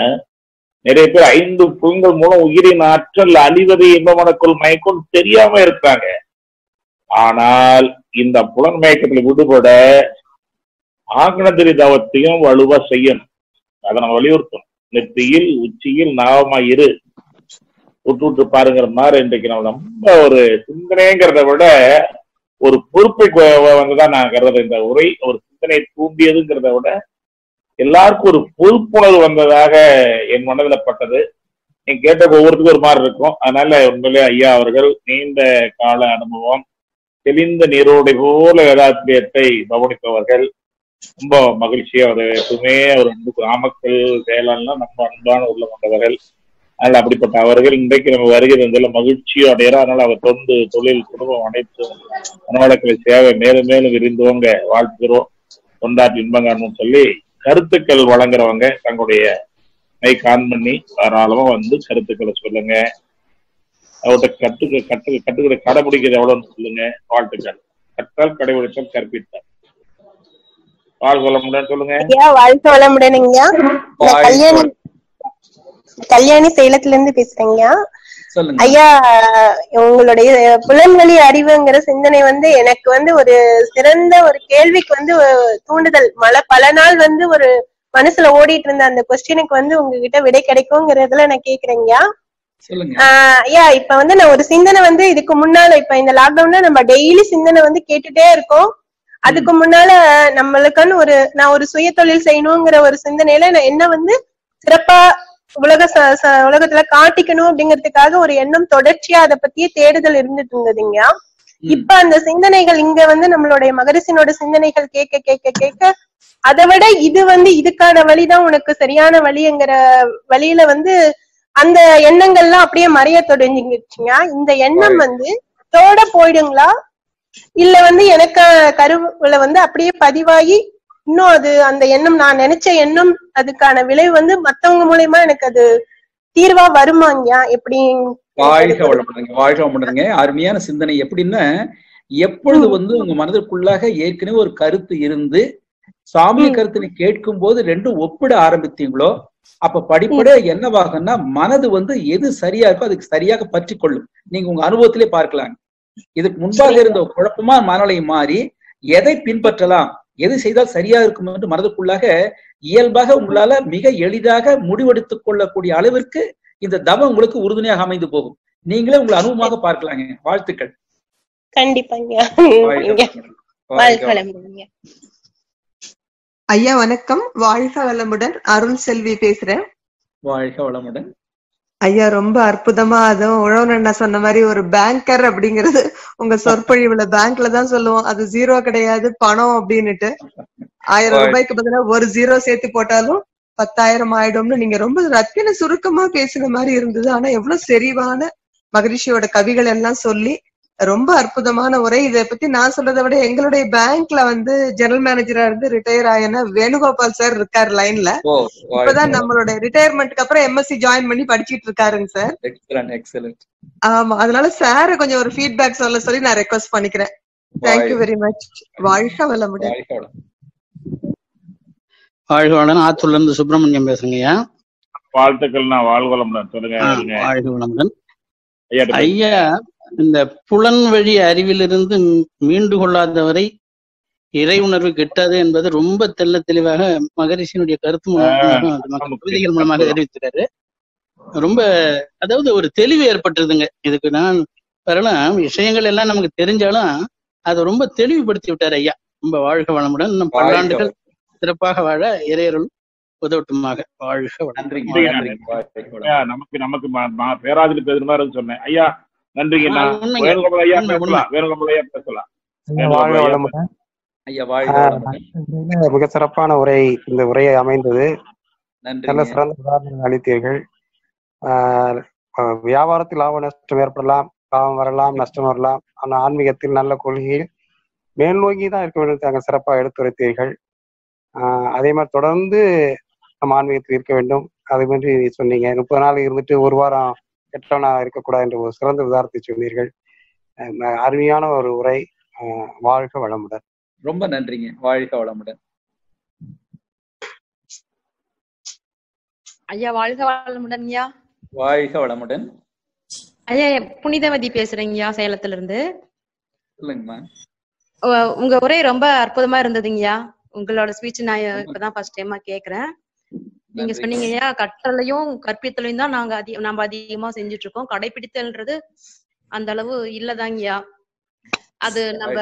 Speaker 1: நிறைய பேர் ஐந்து புலன்கள் மூலம் உயிரின் ஆற்றல் அழிவதை இன்பமனக்குள் மயக்கம் தெரியாம இருக்காங்க. ஆனால் இந்த புலன் மயக்கத்தில் விடுபட ஆகணதிரி தவத்தையும் வலுவா செய்யணும். அதை நம்ம வலியுறுத்தணும். நெத்தியில் உச்சியில் நாவமா இரு. விட்டு விட்டு பாருங்கிற மாதிரி இன்றைக்கு நம்ம ரொம்ப ஒரு சிந்தனைங்கிறத விட ஒரு பொறுப்பை வந்துதான் நான் கருதுறேன். இந்த உரை ஒரு சிந்தனை தூண்டியதுங்கிறத விட எல்லாருக்கும் ஒரு பொறுப்புணர்வு வந்ததாக என் மனதில் பட்டது. நீங்க கேட்ட ஒவ்வொருத்துக்கும் ஒரு மாதிரி இருக்கும். அதனால உண்மையிலே ஐயா அவர்கள் நீண்ட கால அனுபவம் தெளிந்த நீரோடை போல வேதாத்திரியத்தை கவனிப்பவர்கள் ரொம்ப மகிழ்ச்சியா அவர் எப்பவுமே அவர் அன்பு நாமக்கல் செயலாளர்லாம் ரொம்ப அன்பான உள்ள கொண்டவர்கள். அதனால அப்படிப்பட்ட அவர்கள் இன்றைக்கு நம்ம வருகை தந்ததில் மகிழ்ச்சியும் அடைகிறோம் அதனால அவர் தொண்டு தொழில் குடும்பம் அனைத்தும் மனவளக்கலை சேவை மேலும் மேலும் விரிந்தவங்க வாழ்த்துகிறோம். கொண்டாட்டி இன்பங்காணும் சொல்லி கருத்துக்கள் வழங்குறவங்க தங்களுடைய மைக் ஆன் பண்ணி தாராளமா வந்து கருத்துக்களை சொல்லுங்க. அவர்கிட்ட கட்டுக்க கட்டு கட்டுக்கிற கடைபிடிக்கிறது எவ்வளவுன்னு சொல்லுங்க. வாழ்த்துக்கள். கற்றால் கடைபிடித்தால் கற்பித்தார் வாழ் வளமுடன் சொல்லுங்க.
Speaker 3: ஐயா வாழ்க்கை வளமுடனுங்கய்யா நான் கல்யாணி கல்யாணி சேலத்துல இருந்து பேசுறேங்க
Speaker 2: சொல்லுங்க.
Speaker 3: ஐயா உங்களுடைய புலன்வழி அறிவுங்கிற சிந்தனை வந்து எனக்கு வந்து ஒரு சிறந்த ஒரு கேள்விக்கு வந்து தூண்டுதல். மல பல நாள் வந்து ஒரு மனசுல ஓடிட்டு இருந்த அந்த கொஸ்டினுக்கு வந்து உங்ககிட்ட விடை கிடைக்குங்கிறதுல நான் கேக்குறேங்கய்யா ஐயா. இப்ப வந்து நான் ஒரு சிந்தனை வந்து இதுக்கு முன்னால இப்ப இந்த லாக்டவுன்ல நம்ம டெய்லி சிந்தனை வந்து கேட்டுட்டே இருக்கோம். அதுக்கு முன்னால நம்மளுக்குன்னு ஒரு நான் ஒரு சுய தொழில் செய்யணுங்கிற ஒரு சிந்தனையில நான் என்ன வந்து சிறப்பா உலக உலகத்துல காட்டிக்கணும் அப்படிங்கிறதுக்காக ஒரு எண்ணம் தொடர்ச்சியா அதை பத்தியே தேடுதல் இருந்துட்டு இருந்ததுங்க. இப்ப அந்த சிந்தனைகள் இங்க வந்து நம்மளுடைய மகரிஷினோட சிந்தனைகள் கேட்க கேட்க கேட்க அதை விட இது வந்து இதுக்கான வழிதான் உனக்கு சரியான வழிங்கிற வழியில வந்து அந்த எண்ணங்கள்லாம் அப்படியே மறைய தொடங்கிடுச்சுங்க. இந்த எண்ணம் வந்து தோட போயிடுங்களா? இல்ல வந்து எனக்கு கருவுல வந்து அப்படியே பதிவாகி இன்னும் அது அந்த எண்ணம் நான் நினைச்ச எண்ணம் அதுக்கான விளைவு வந்து மத்தவங்க மூலியமா எனக்கு அது தீர்வா வருமாங்கயா எப்படி
Speaker 2: வாழ்க வளமுடனுங்க வாழ்க வளமுடனுங்க அருமையான சிந்தனை. எப்படின்னா எப்பொழுது வந்து உங்க மனதிற்குள்ளாக ஏற்கனவே ஒரு கருத்து இருந்து சாமிய
Speaker 3: ம்.
Speaker 2: கருத்தினை கேட்கும் போது ரெண்டும் ஒப்பிட ஆரம்பித்தீங்களோ அப்ப படிப்படியா என்னவாகும்னா மனது வந்து எது சரியா இருக்கோ அதுக்கு சரியாக பற்றி கொள்ளும் நீங்க உங்க அனுபவத்திலே பார்க்கலாம். இதுக்கு முன்பாக இருந்த குழப்பமா மனநிலை மாறி எதை பின்பற்றலாம்? எது செய்தால் சரியா இருக்கும் என்று மனதுக்குள்ளாக இயல்பாக உங்களால மிக எளிதாக முடிவெடுத்துக் கொள்ளக்கூடிய அளவிற்கு இந்த தவம் உங்களுக்கு உறுதுணையாக அமைந்து போகும். நீங்களே உங்களை அனுபவமாக பார்க்கலாங்க. வாழ்த்துக்கள்.
Speaker 3: கண்டிப்பாங்க. வளமுடன்ங்க
Speaker 4: ஐயா வணக்கம். வாழ்க வளமுடன். அருள் செல்வி பேசுறேன்.
Speaker 2: வாழ்க வளமுடன்.
Speaker 4: ஐயா ரொம்ப அற்புதமா அதுவும் உழவன் அண்ணா சொன்ன மாதிரி ஒரு பேங்கர் அப்படிங்கிறது உங்க சொற்பொழிவுல பேங்க்ல தான் சொல்லுவோம். அது ஜீரோ கிடையாது பணம் அப்படின்னுட்டு. ஆயிரம் ரூபாய்க்கு பதிலா ஒரு ஜீரோ சேர்த்து போட்டாலும் பத்தாயிரம் ஆயிடும்னு நீங்க ரொம்ப ரத்தின சுருக்கமா பேசின மாதிரி இருந்தது. ஆனா எவ்வளவு செறிவான மகரிஷியோட கவிகள் எல்லாம் சொல்லி ரொம்ப அற்புதமான உரை. இதை பத்தி நான் சொல்றதை விட எங்களுடைய பேங்க்ல வந்து ஜெனரல் மேனேஜரா இருந்து ரிட்டையர் ஆயின வேணுகோபால் சார் இருக்காரு லைன்ல இப்பதான் நம்மளோட ரிட்டையர்மெண்ட்க்கு அப்புறம் எம்எஸ்சி ஜாயின் பண்ணி படிச்சிட்டு இருக்காருங்க சார்
Speaker 2: எக்ஸலன்ட்
Speaker 4: ஆமா அதனால சார் கொஞ்சம் ஒரு ஃபீட்பேக் சொல்ல சொல்லி நான் ரெக்வஸ்ட் பண்ணிக்கிறேன். தேங்க்யூ வெரி மச் வாழ்க வளமுடன்.
Speaker 2: வாழ்க வளம்
Speaker 5: வாழ்க வளமுடன். ஆத்தூர்ல இருந்து சுப்பிரமணியம் பேசுங்கய்யா
Speaker 1: வாழ்த்துக்கள் நான் சொல்லுங்க
Speaker 5: ஆ,
Speaker 1: சொல்லுங்க.
Speaker 5: வாழ்க வளமுடன்.
Speaker 1: ஐயா
Speaker 5: இந்த புலன் வழி அறிவிலிருந்து மீண்டு கொள்ளாதவரை இறை உணர்வு கிட்டாது என்பது ரொம்ப தெள்ள தெளிவாக மகரிஷியினுடைய கருத்து கவிதைகள் மூலமாக தெரிவிக்கிறாரு ரொம்ப அதாவது ஒரு தெளிவு ஏற்பட்டுருதுங்க. இதுக்கு நான் வரலாம். விஷயங்கள் எல்லாம் நமக்கு தெரிஞ்சாலும் அதை ரொம்ப தெளிவுபடுத்தி விட்டார் ஐயா. ரொம்ப வாழ்க வளமுடன். இன்னும் பல்லாண்டுகள் சிறப்பாக வாழ இறையருள் உதவட்டுமாக. வாழ்க.
Speaker 1: ஐயா, நமக்கு நமக்கு பேராசிரியர் பேசுற மாதிரி இருந்து சொன்னேன். ஐயா நன்றிங்கண்ணா. வேணுகோபால் ஐயா பேசலாம். வேணுகோபால் ஐயா பேசலாம்.
Speaker 6: மிக சிறப்பான உரை இந்த உரையை அமைந்தது. நல்ல சிறந்த உதாரணங்கள் அளித்தீர்கள். வியாபாரத்தில் லாப நஷ்டம் ஏற்படலாம் லாபம் வரலாம் நஷ்டம் வரலாம். ஆனால் ஆன்மீகத்தில் நல்ல கொள்கையில் மேல் நோக்கி தான் இருக்க வேண்டும் அங்கே சிறப்பாக எடுத்துரைத்தீர்கள். ஆஹ், அதே மாதிரி தொடர்ந்து நம்ம ஆன்மீகத்தில் இருக்க வேண்டும். அது மாதிரி சொன்னீங்க. முப்பது நாள் இருந்துட்டு ஒரு வாரம் கெட்டவனா இருக்கக்கூடாது என்ற ஒரு சிறந்த உதாரணத்தை சொன்னீர்கள். அருமையான ஒரு உரை வாழ்க வளமுடன்.
Speaker 2: ரொம்ப நன்றிங்க. வாழ்க வளமுடன்.
Speaker 7: ஐயா வாழ்க வளமுடன் ஐயா.
Speaker 2: வாழ்க வளமுடன்.
Speaker 7: ஐயா புனிதவதி பேசுறேங்கய்யா சேலத்துல இருந்து
Speaker 2: சொல்லுங்கம்மா.
Speaker 7: உங்க உரை ரொம்ப அற்புதமா இருந்ததுங்கய்யா உங்களோட ஸ்பீச் நான் இப்பதான் ஃபர்ஸ்ட் டைமா கேக்குறேன். நீங்க. சொன்னீங்கய்யா கற்றலையும் கற்பித்தலையும் தான் நாங்க அதிக நம்ம அதிகமா செஞ்சுட்டு இருக்கோம் கடைபிடித்தல்ன்றது அந்த அளவு இல்லதாங்கய்யா அது நம்ம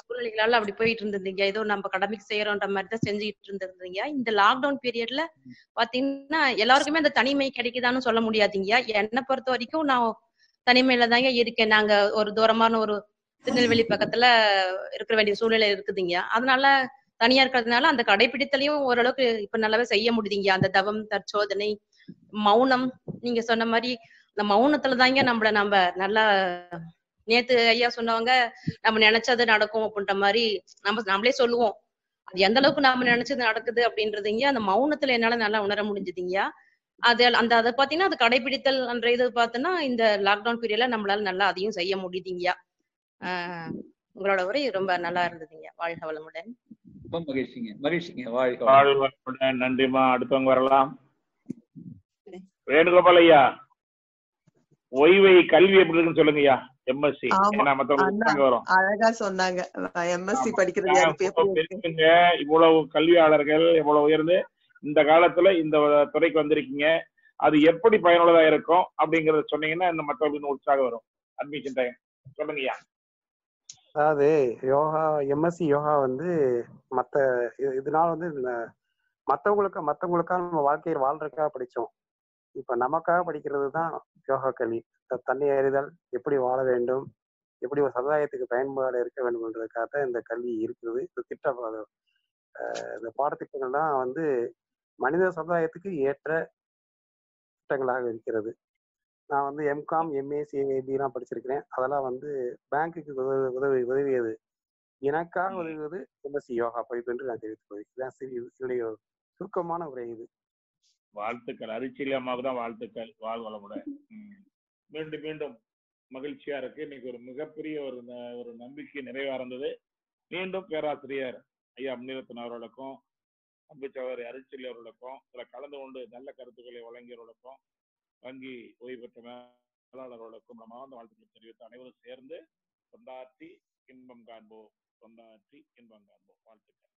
Speaker 7: சூழ்நிலைகளால அப்படி போயிட்டு இருந்ததுங்க ஏதோ நம்ம கடமைக்கு செய்யறோன்ற மாதிரி தான் செஞ்சுக்கிட்டு இருந்ததுங்க இந்த லாக்டவுன் பீரியட்ல பாத்தீங்கன்னா எல்லாருக்குமே அந்த தனிமை கிடைக்குதான்னு சொல்ல முடியாதுங்கய்யா. என்னை பொறுத்த வரைக்கும் நான் தனிமையில தாங்க இருக்கேன். நாங்க ஒரு தூரமான ஒரு திருநெல்வேலி பக்கத்துல இருக்க வேண்டிய சூழ்நிலை இருக்குதுங்க அதனால தனியா இருக்கிறதுனால அந்த கடைபிடித்தலையும் ஓரளவுக்கு இப்ப நல்லாவே செய்ய முடியுதுங்க. அந்த தவம் தற்சோதனை மௌனம் நீங்க சொன்ன மாதிரி இந்த மௌனத்துல தாங்க நம்மள நம்ம நல்லா நேத்து ஐயா சொன்னவங்க நம்ம நினைச்சது நடக்கும் அப்படின்ற மாதிரி நம்ம நம்மளே சொல்லுவோம். அது எந்த அளவுக்கு நாம நினைச்சது நடக்குது அப்படின்றதுங்க அந்த மௌனத்துல என்னால நல்லா உணர முடிஞ்சதுங்க. அது அந்த அதை பாத்தீங்கன்னா அது கடைபிடித்தல் என்ற இது பார்த்தோன்னா இந்த லாக்டவுன் பீரியட்ல நம்மளால நல்லா அதையும் செய்ய முடியுதுங்க. ஆஹ் உங்களோட உரை ரொம்ப நல்லா இருந்ததுங்க. வாழ்க வளமுடன்.
Speaker 2: ரொம்ப மகிழ்ச்சிங்க. மகிழ்ச்சிங்க. வாழ்க வளமுடன்.
Speaker 1: வாழ்க வளமுடன். நன்றிம்மா. அடுத்தவங்க வரலாம். வேணுகோபால் ஐயா ஓய்வை கல்வி எப்படி இருக்குன்னு சொல்லுங்க ஐயா. எம்எஸ்சி மத்தவங்களுக்கு. வரும்.
Speaker 4: அழகா சொன்னாங்க. எம்எஸ்சி. படிக்கிறது
Speaker 1: இவ்வளவு கல்வியாளர்கள் இவ்வளவு உயர்ந்து இந்த காலத்துல இந்த துறைக்கு வந்திருக்கீங்க. அது எப்படி பயனுள்ளதா இருக்கும் அப்படிங்கறத சொன்னீங்கன்னா இந்த மற்றவங்களுக்கு உற்சாகம் வரும். அட்மிஷன் டைம் சொல்லுங்க ஐயா.
Speaker 6: அதாவது யோகா எம்எஸ்சி யோகா வந்து மத்த இது- இதனால வந்து மற்றவங்களுக்கு மத்தவங்களுக்கு மத்தவங்களுக்காக நம்ம வாழ்க்கையில் வாழ்றதுக்காக படிச்சோம். இப்ப நமக்காக படிக்கிறது தான் யோகா கல்வி. தண்ணி தன்னை அறிதல் எப்படி வாழ வேண்டும் எப்படி ஒரு சமுதாயத்துக்கு பயன்பாடு இருக்க வேண்டும்ன்றதுக்காக தான் இந்த கல்வி இருக்குது. இந்த திட்டம் இந்த பாடத்திட்டங்கள்லாம் வந்து மனித சமுதாயத்துக்கு ஏற்ற திட்டங்களாக இருக்கிறது. நான் வந்து எம்காம் எம்ஏ சிஏபிலாம் படிச்சிருக்கிறேன். அதெல்லாம் வந்து பேங்க்குக்கு உதவி உதவி உதவியது. எனக்காக உதவுவது எம்எஸ்சி யோகா படிப்பு என்று நான் தெரிவித்துக் கொள்கிறேன். இதுதான் சிறிய சுருக்கமான உரை இது.
Speaker 1: வாழ்த்துக்கள். அரிச்சீலமாவுக்கு தான் வாழ்த்துக்கள். வாழ் வளமுடன் ம். மீண்டும் மீண்டும் மகிழ்ச்சியா இருக்கு. இன்னைக்கு ஒரு மிகப்பெரிய ஒரு ஒரு நம்பிக்கை நிறைவா இருந்தது மீண்டும் பேராசிரியர் ஐயா முனிரத்தன் அவர்களுக்கும் அன்பு சகோதரி அரிச்சல் அவர்களுக்கும் இதில் கலந்து கொண்டு நல்ல கருத்துக்களை வழங்கியவர்களுக்கும் வங்கி ஓய்வு பெற்ற மேலாளர்களுக்கும் பிரமாண்ட வாழ்த்துக்களை தெரிவித்து அனைவரும் சேர்ந்து கொண்டாற்றி இன்பம் காண்போம். கொண்டாற்றி இன்பம் காண்போம். வாழ்த்துக்கள்.